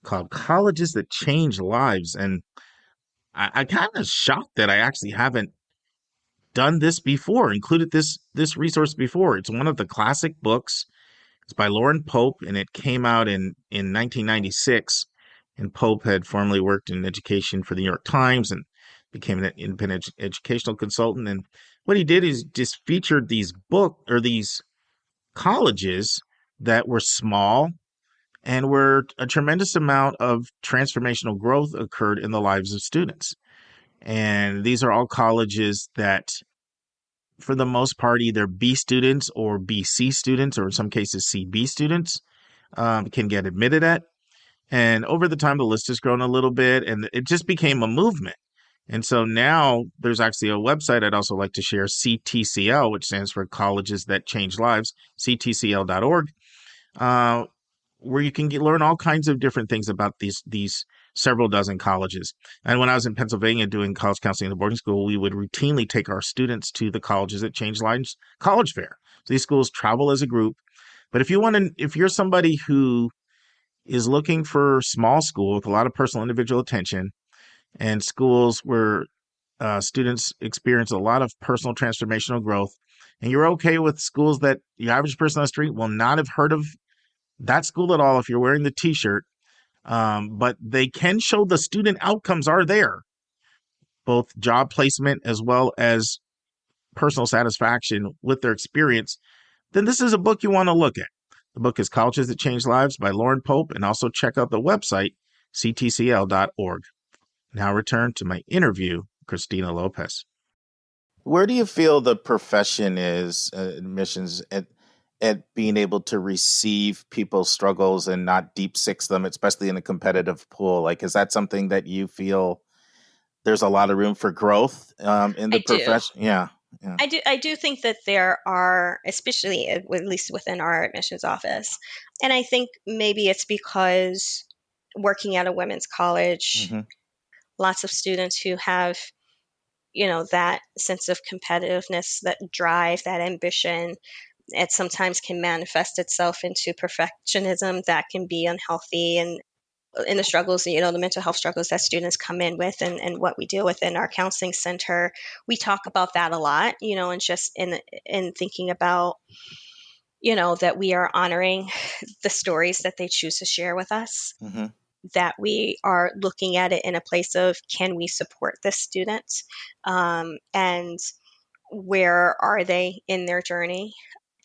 called Colleges That Change Lives. And I, I kind of shocked that I actually haven't done this before, included this this resource before. It's one of the classic books it's by Loren Pope, and it came out in, in 1996. And Pope had formerly worked in education for the New York Times and became an independent ed- educational consultant. And what he did is just featured these book or these colleges that were small and where a tremendous amount of transformational growth occurred in the lives of students. And these are all colleges that for the most part, either B students or BC students, or in some cases CB students, um, can get admitted at. And over the time, the list has grown a little bit, and it just became a movement. And so now there's actually a website I'd also like to share, CTCL, which stands for Colleges That Change Lives, ctcl.org, uh, where you can get, learn all kinds of different things about these these several dozen colleges. And when I was in Pennsylvania doing college counseling in the boarding school, we would routinely take our students to the colleges that change lives college fair. So these schools travel as a group. But if you want to, if you're somebody who is looking for small school with a lot of personal individual attention and schools where uh, students experience a lot of personal transformational growth and you're okay with schools that the average person on the street will not have heard of that school at all if you're wearing the t-shirt um, but they can show the student outcomes are there. Both job placement as well as personal satisfaction with their experience. Then this is a book you want to look at. The book is colleges that change lives by loren pope and also check out the website ctcl.org now return to my interview christina lopez. Where do you feel the profession is uh, admissions at at being able to receive people's struggles and not deep six them, especially in a competitive pool? Like, is that something that you feel there's a lot of room for growth um, in the profession? Yeah. Yeah. I do. I do think that there are, especially at least within our admissions office, and I think maybe it's because working at a women's college, mm-hmm. lots of students who have you know that sense of competitiveness that drive that ambition it sometimes can manifest itself into perfectionism that can be unhealthy and uh, in the struggles you know the mental health struggles that students come in with and, and what we deal with in our counseling center. We talk about that a lot you know and just in in thinking about you know that we are honoring the stories that they choose to share with us mm-hmm. that we are looking at it in a place of can we support this student? Um, and where are they in their journey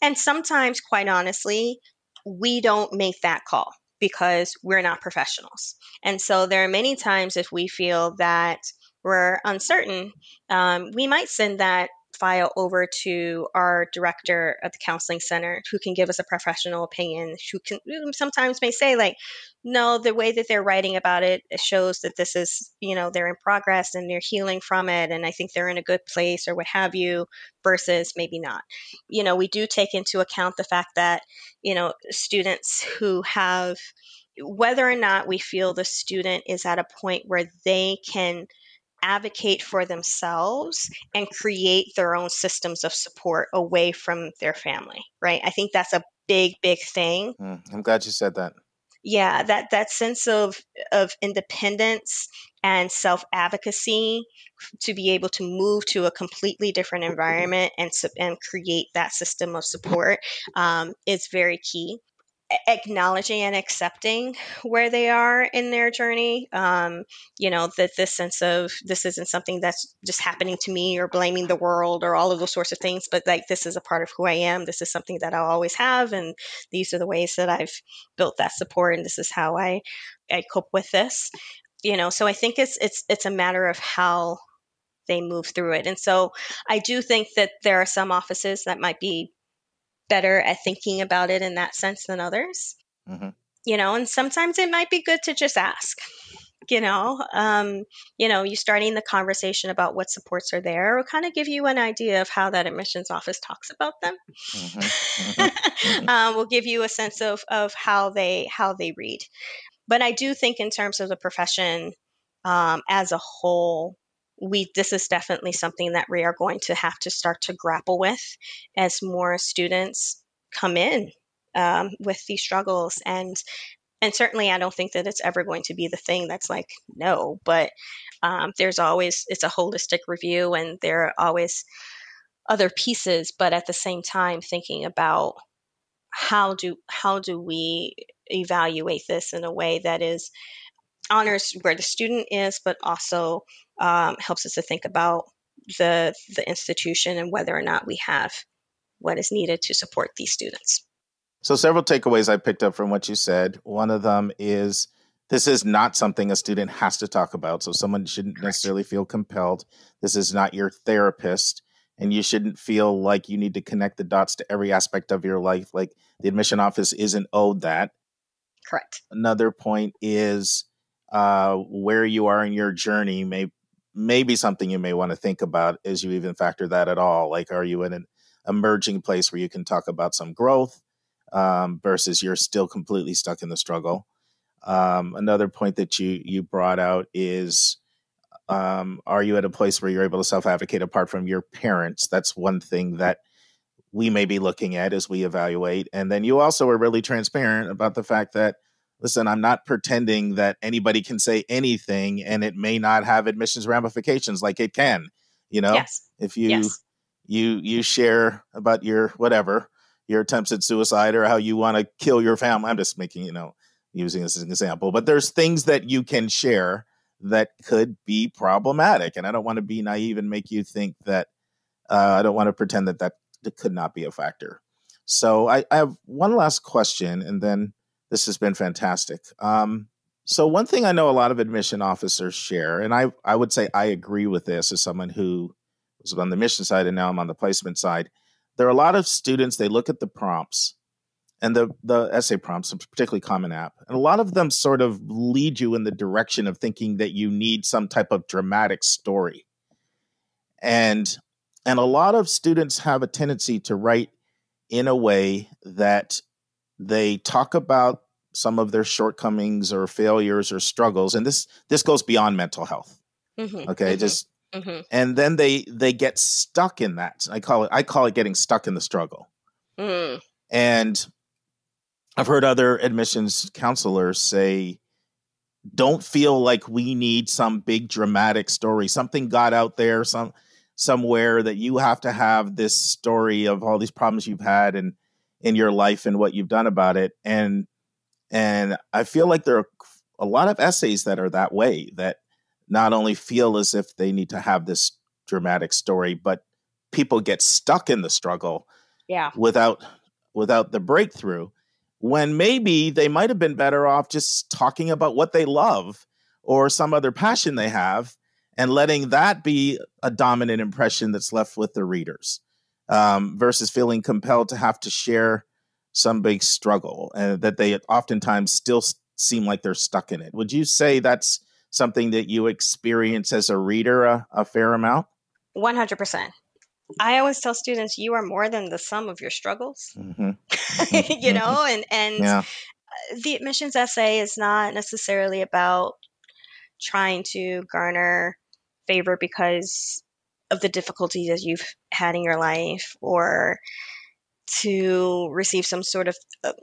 and sometimes quite honestly we don't make that call because we're not professionals. And so there are many times if we feel that we're uncertain um, we might send that file over to our director at the counseling center who can give us a professional opinion who can sometimes may say like no the way that they're writing about it, it shows that this is you know they're in progress and they're healing from it and i think they're in a good place or what have you versus maybe not. You know we do take into account the fact that you know students who have whether or not we feel the student is at a point where they can advocate for themselves and create their own systems of support away from their family, right? I think that's a big, big thing. Mm, I'm glad you said that. Yeah, that that sense of of independence and self advocacy to be able to move to a completely different environment and and create that system of support um, is very key acknowledging and accepting where they are in their journey. Um, you know, that this sense of this isn't something that's just happening to me or blaming the world or all of those sorts of things, but like this is a part of who I am. This is something that I'll always have. And these are the ways that I've built that support. And this is how I, I cope with this. You know, so I think it's it's it's a matter of how they move through it. And so I do think that there are some offices that might be better at thinking about it in that sense than others. Mm-hmm. You know, and sometimes it might be good to just ask. You know, um, you know, you starting the conversation about what supports are there will kind of give you an idea of how that admissions office talks about them. Mm-hmm. Mm-hmm. um, will give you a sense of of how they how they read. But I do think in terms of the profession um, as a whole, we this is definitely something that we are going to have to start to grapple with as more students come in um, with these struggles. And and certainly i don't think that it's ever going to be the thing that's like no but um, there's always it's a holistic review and there are always other pieces but at the same time thinking about how do how do we evaluate this in a way that is honors where the student is, but also um, helps us to think about the the institution and whether or not we have what is needed to support these students. So, several takeaways I picked up from what you said. One of them is this is not something a student has to talk about. So, someone shouldn't necessarily feel compelled. This is not your therapist, and you shouldn't feel like you need to connect the dots to every aspect of your life. Like the admission office isn't owed that. Correct. Another point is uh, where you are in your journey may may be something you may want to think about as you even factor that at all. Like, are you in an emerging place where you can talk about some growth um, versus you're still completely stuck in the struggle? Um, another point that you you brought out is um, are you at a place where you're able to self advocate apart from your parents? That's one thing that we may be looking at as we evaluate. And then you also are really transparent about the fact that listen, I'm not pretending that anybody can say anything and it may not have admissions ramifications like it can. You know, yes. if you, yes. you you share about your whatever your attempts at suicide or how you want to kill your family. I'm just making you know using this as an example, but there's things that you can share that could be problematic, and I don't want to be naive and make you think that uh, I don't want to pretend that that could not be a factor. So I, I, have one last question, and then this has been fantastic. Um, so one thing I know a lot of admission officers share, and I I would say I agree with this as someone who was on the mission side and now I'm on the placement side. There are a lot of students they look at the prompts and the the essay prompts, particularly Common App, and a lot of them sort of lead you in the direction of thinking that you need some type of dramatic story, and and a lot of students have a tendency to write in a way that they talk about some of their shortcomings or failures or struggles and this this goes beyond mental health mm-hmm, okay mm-hmm, just mm-hmm. and then they they get stuck in that i call it i call it getting stuck in the struggle mm. and i've heard other admissions counselors say don't feel like we need some big dramatic story something got out there some somewhere that you have to have this story of all these problems you've had and in your life and what you've done about it and and i feel like there are a lot of essays that are that way that not only feel as if they need to have this dramatic story but people get stuck in the struggle yeah. without without the breakthrough when maybe they might have been better off just talking about what they love or some other passion they have and letting that be a dominant impression that's left with the readers um, versus feeling compelled to have to share some big struggle and uh, that they oftentimes still seem like they're stuck in it. Would you say that's something that you experience as a reader a, a fair amount? 100%. I always tell students you are more than the sum of your struggles. Mm-hmm. you know, and and yeah. the admissions essay is not necessarily about trying to garner favor because of the difficulties that you've had in your life or to receive some sort of uh,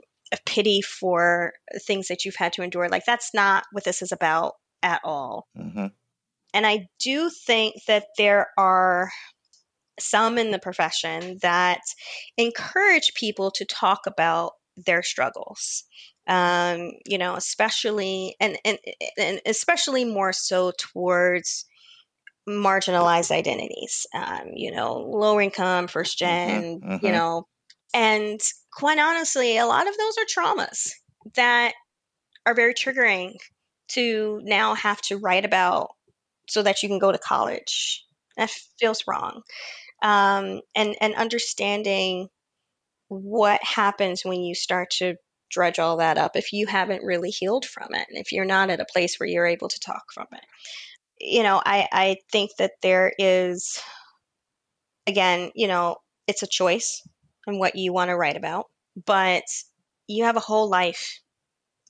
pity for things that you've had to endure. Like, that's not what this is about at all. Mm-hmm. And I do think that there are some in the profession that encourage people to talk about their struggles um, you know especially and, and and especially more so towards marginalized identities, um, you know, low income, first mm-hmm, general mm-hmm. you know, and quite honestly, a lot of those are traumas that are very triggering to now have to write about so that you can go to college. That feels wrong. Um, and and understanding what happens when you start to dredge all that up if you haven't really healed from it and if you're not at a place where you're able to talk from it you know, I, I think that there is, again, you know, it's a choice and what you want to write about, but you have a whole life.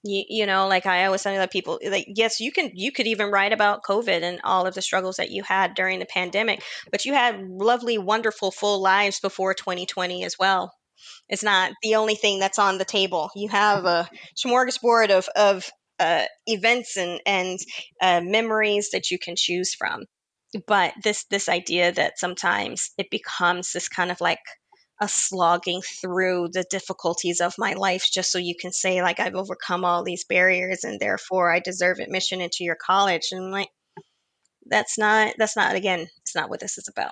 You, you know, like I always tell other people, like, yes, you can, you could even write about COVID and all of the struggles that you had during the pandemic, but you had lovely, wonderful, full lives before 2020 as well. It's not the only thing that's on the table. You have a smorgasbord of, of uh, events and and uh, memories that you can choose from. But this this idea that sometimes it becomes this kind of like a slogging through the difficulties of my life just so you can say like I've overcome all these barriers and therefore I deserve admission into your college and I'm like that's not that's not again it's not what this is about.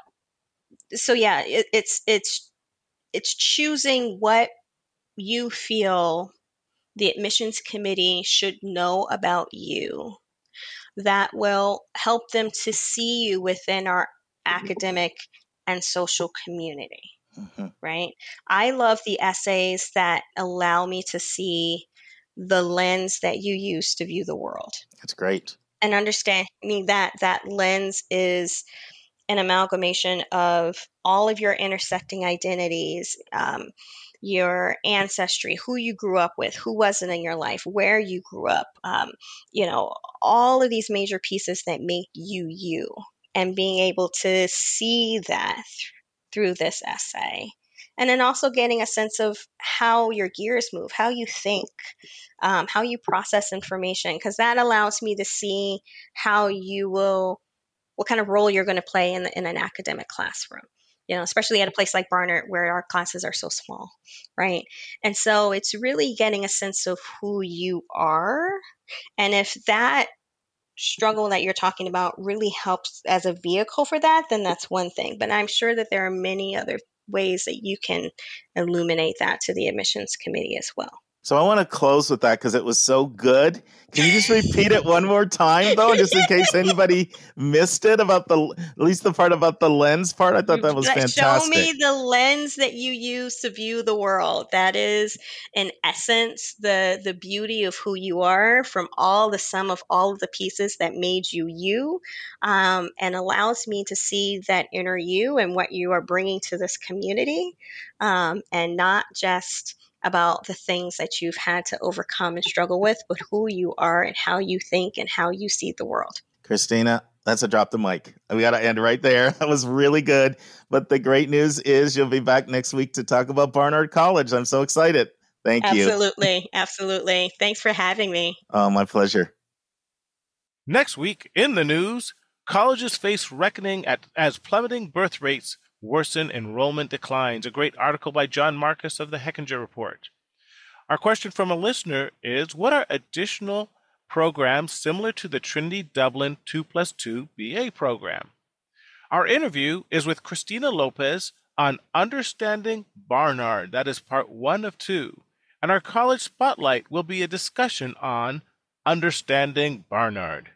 So yeah, it, it's it's it's choosing what you feel the admissions committee should know about you that will help them to see you within our academic and social community. Mm-hmm. Right? I love the essays that allow me to see the lens that you use to view the world. That's great. And understanding that that lens is an amalgamation of all of your intersecting identities, um, your ancestry, who you grew up with, who wasn't in your life, where you grew up, um, you know, all of these major pieces that make you you, and being able to see that through this essay. And then also getting a sense of how your gears move, how you think, um, how you process information, because that allows me to see how you will, what kind of role you're going to play in, in an academic classroom you know, especially at a place like Barnard where our classes are so small, right? And so it's really getting a sense of who you are. And if that struggle that you're talking about really helps as a vehicle for that, then that's one thing. But I'm sure that there are many other ways that you can illuminate that to the admissions committee as well. So I want to close with that because it was so good. Can you just repeat it one more time, though, just in case anybody missed it about the at least the part about the lens part? I thought that was fantastic. Show me the lens that you use to view the world. That is, in essence, the the beauty of who you are from all the sum of all of the pieces that made you you, um, and allows me to see that inner you and what you are bringing to this community, um, and not just about the things that you've had to overcome and struggle with, but who you are and how you think and how you see the world. Christina, that's a drop the mic. We got to end right there. That was really good. But the great news is you'll be back next week to talk about Barnard College. I'm so excited. Thank absolutely, you. Absolutely. Absolutely. Thanks for having me. Oh, my pleasure. Next week in the news, colleges face reckoning at, as plummeting birth rates worsen enrollment declines. A great article by Jon Marcus of the Hechinger Report. Our question from a listener is What are additional programs similar to the Trinity Dublin 2 plus 2 BA program? Our interview is with Christina Lopez on Understanding Barnard. That is part one of two. And our college spotlight will be a discussion on Understanding Barnard.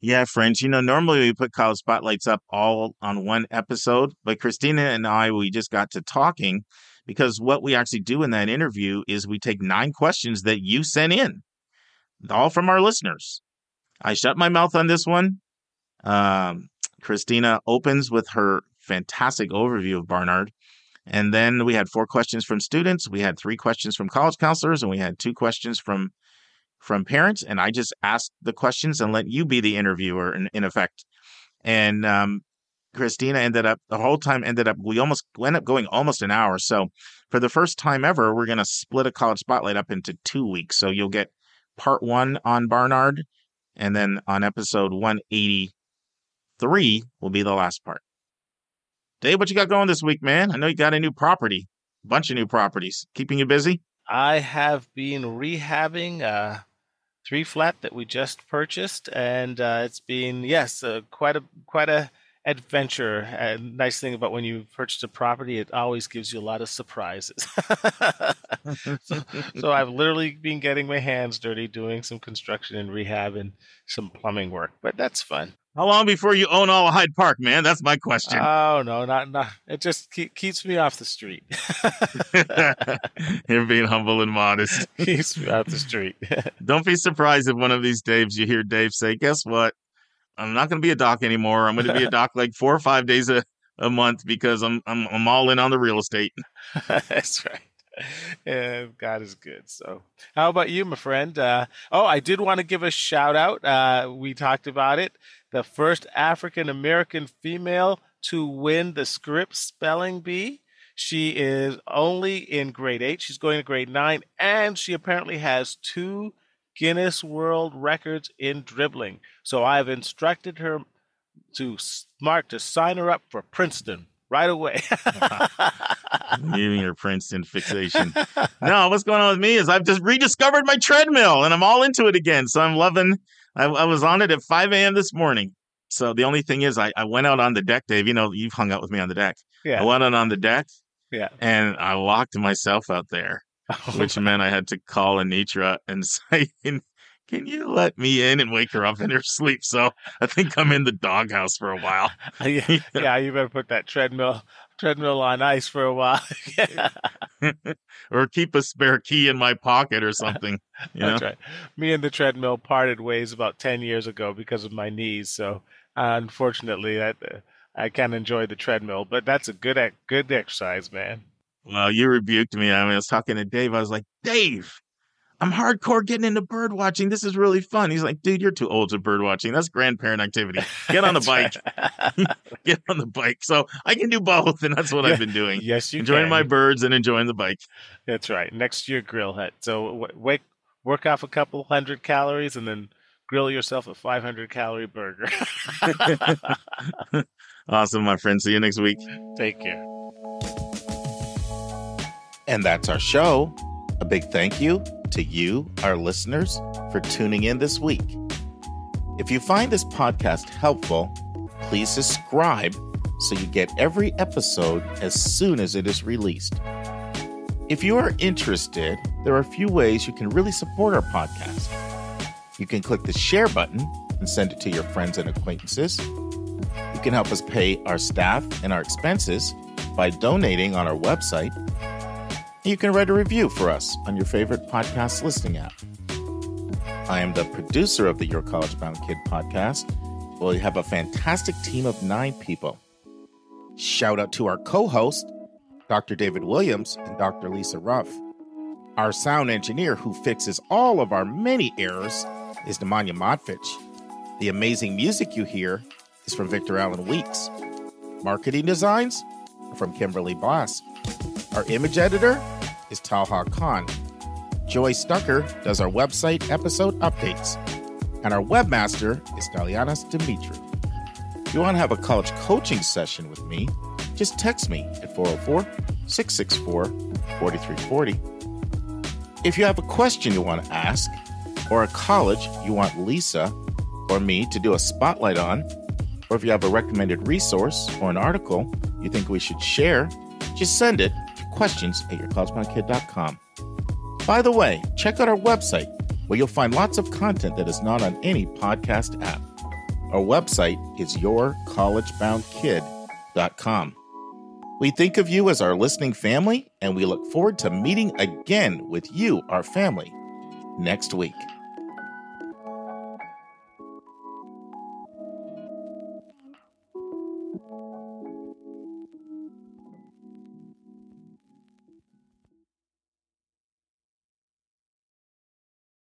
Yeah, friends. You know, normally we put college spotlights up all on one episode, but Christina and I, we just got to talking because what we actually do in that interview is we take nine questions that you sent in, all from our listeners. I shut my mouth on this one. Um, Christina opens with her fantastic overview of Barnard. And then we had four questions from students, we had three questions from college counselors, and we had two questions from from parents, and I just asked the questions and let you be the interviewer in, in effect. And um, Christina ended up the whole time ended up we almost we ended up going almost an hour. So for the first time ever, we're gonna split a college spotlight up into two weeks. So you'll get part one on Barnard, and then on episode 183 will be the last part. Dave, what you got going this week, man? I know you got a new property, bunch of new properties. Keeping you busy? I have been rehabbing uh, three flat that we just purchased, and uh, it's been yes, uh, quite a quite a adventure. A nice thing about when you purchase a property, it always gives you a lot of surprises. so, so, I've literally been getting my hands dirty doing some construction and rehab and some plumbing work, but that's fun. How long before you own all of Hyde Park, man? That's my question. Oh no, not not. It just keep, keeps me off the street. You're being humble and modest. keeps me off the street. Don't be surprised if one of these days you hear Dave say, "Guess what? I'm not going to be a doc anymore. I'm going to be a doc like four or five days a, a month because I'm I'm I'm all in on the real estate." That's right. Yeah, God is good. So, how about you, my friend? Uh, oh, I did want to give a shout out. Uh, we talked about it the first African American female to win the Scripps spelling bee. She is only in grade eight. She's going to grade nine, and she apparently has two Guinness World Records in dribbling. So I've instructed her to Mark to sign her up for Princeton right away. Leaving your Princeton fixation. No, what's going on with me is I've just rediscovered my treadmill and I'm all into it again. So I'm loving I, I was on it at 5 a.m. this morning. So the only thing is, I, I went out on the deck, Dave. You know, you've hung out with me on the deck. Yeah. I went out on the deck. Yeah. And I locked myself out there, which meant I had to call Anitra and say, can you let me in and wake her up in her sleep? So I think I'm in the doghouse for a while. yeah, yeah, you better put that treadmill treadmill on ice for a while. or keep a spare key in my pocket or something. You That's right. Me and the treadmill parted ways about 10 years ago because of my knees. So uh, unfortunately, that uh, I can't enjoy the treadmill, but that's a good good exercise, man. Well, you rebuked me. I, mean, I was talking to Dave. I was like, Dave, I'm hardcore getting into bird watching. This is really fun. He's like, dude, you're too old to bird watching. That's grandparent activity. Get on the bike. Get on the bike. So I can do both, and that's what yeah. I've been doing. Yes, you enjoying can. my birds and enjoying the bike. That's right. Next to your grill hut. So wake, work off a couple hundred calories, and then grill yourself a 500 calorie burger. awesome, my friend. See you next week. Take care. And that's our show. A big thank you to you, our listeners, for tuning in this week. If you find this podcast helpful, please subscribe so you get every episode as soon as it is released. If you are interested, there are a few ways you can really support our podcast. You can click the share button and send it to your friends and acquaintances. You can help us pay our staff and our expenses by donating on our website. You can write a review for us on your favorite podcast listening app. I am the producer of the Your College Bound Kid podcast. We have a fantastic team of nine people. Shout out to our co host, Dr. David Williams and Dr. Lisa Ruff. Our sound engineer, who fixes all of our many errors, is Nemanja Motvich. The amazing music you hear is from Victor Allen Weeks. Marketing designs are from Kimberly Boss. Our image editor is Talha Khan. Joy Stucker does our website episode updates. And our webmaster is Dalianas Dimitri. If you want to have a college coaching session with me, just text me at 404 664 4340. If you have a question you want to ask, or a college you want Lisa or me to do a spotlight on, or if you have a recommended resource or an article you think we should share, just send it questions at yourcollegeboundkid.com. By the way, check out our website where you'll find lots of content that is not on any podcast app. Our website is yourcollegeboundkid.com. We think of you as our listening family, and we look forward to meeting again with you, our family, next week.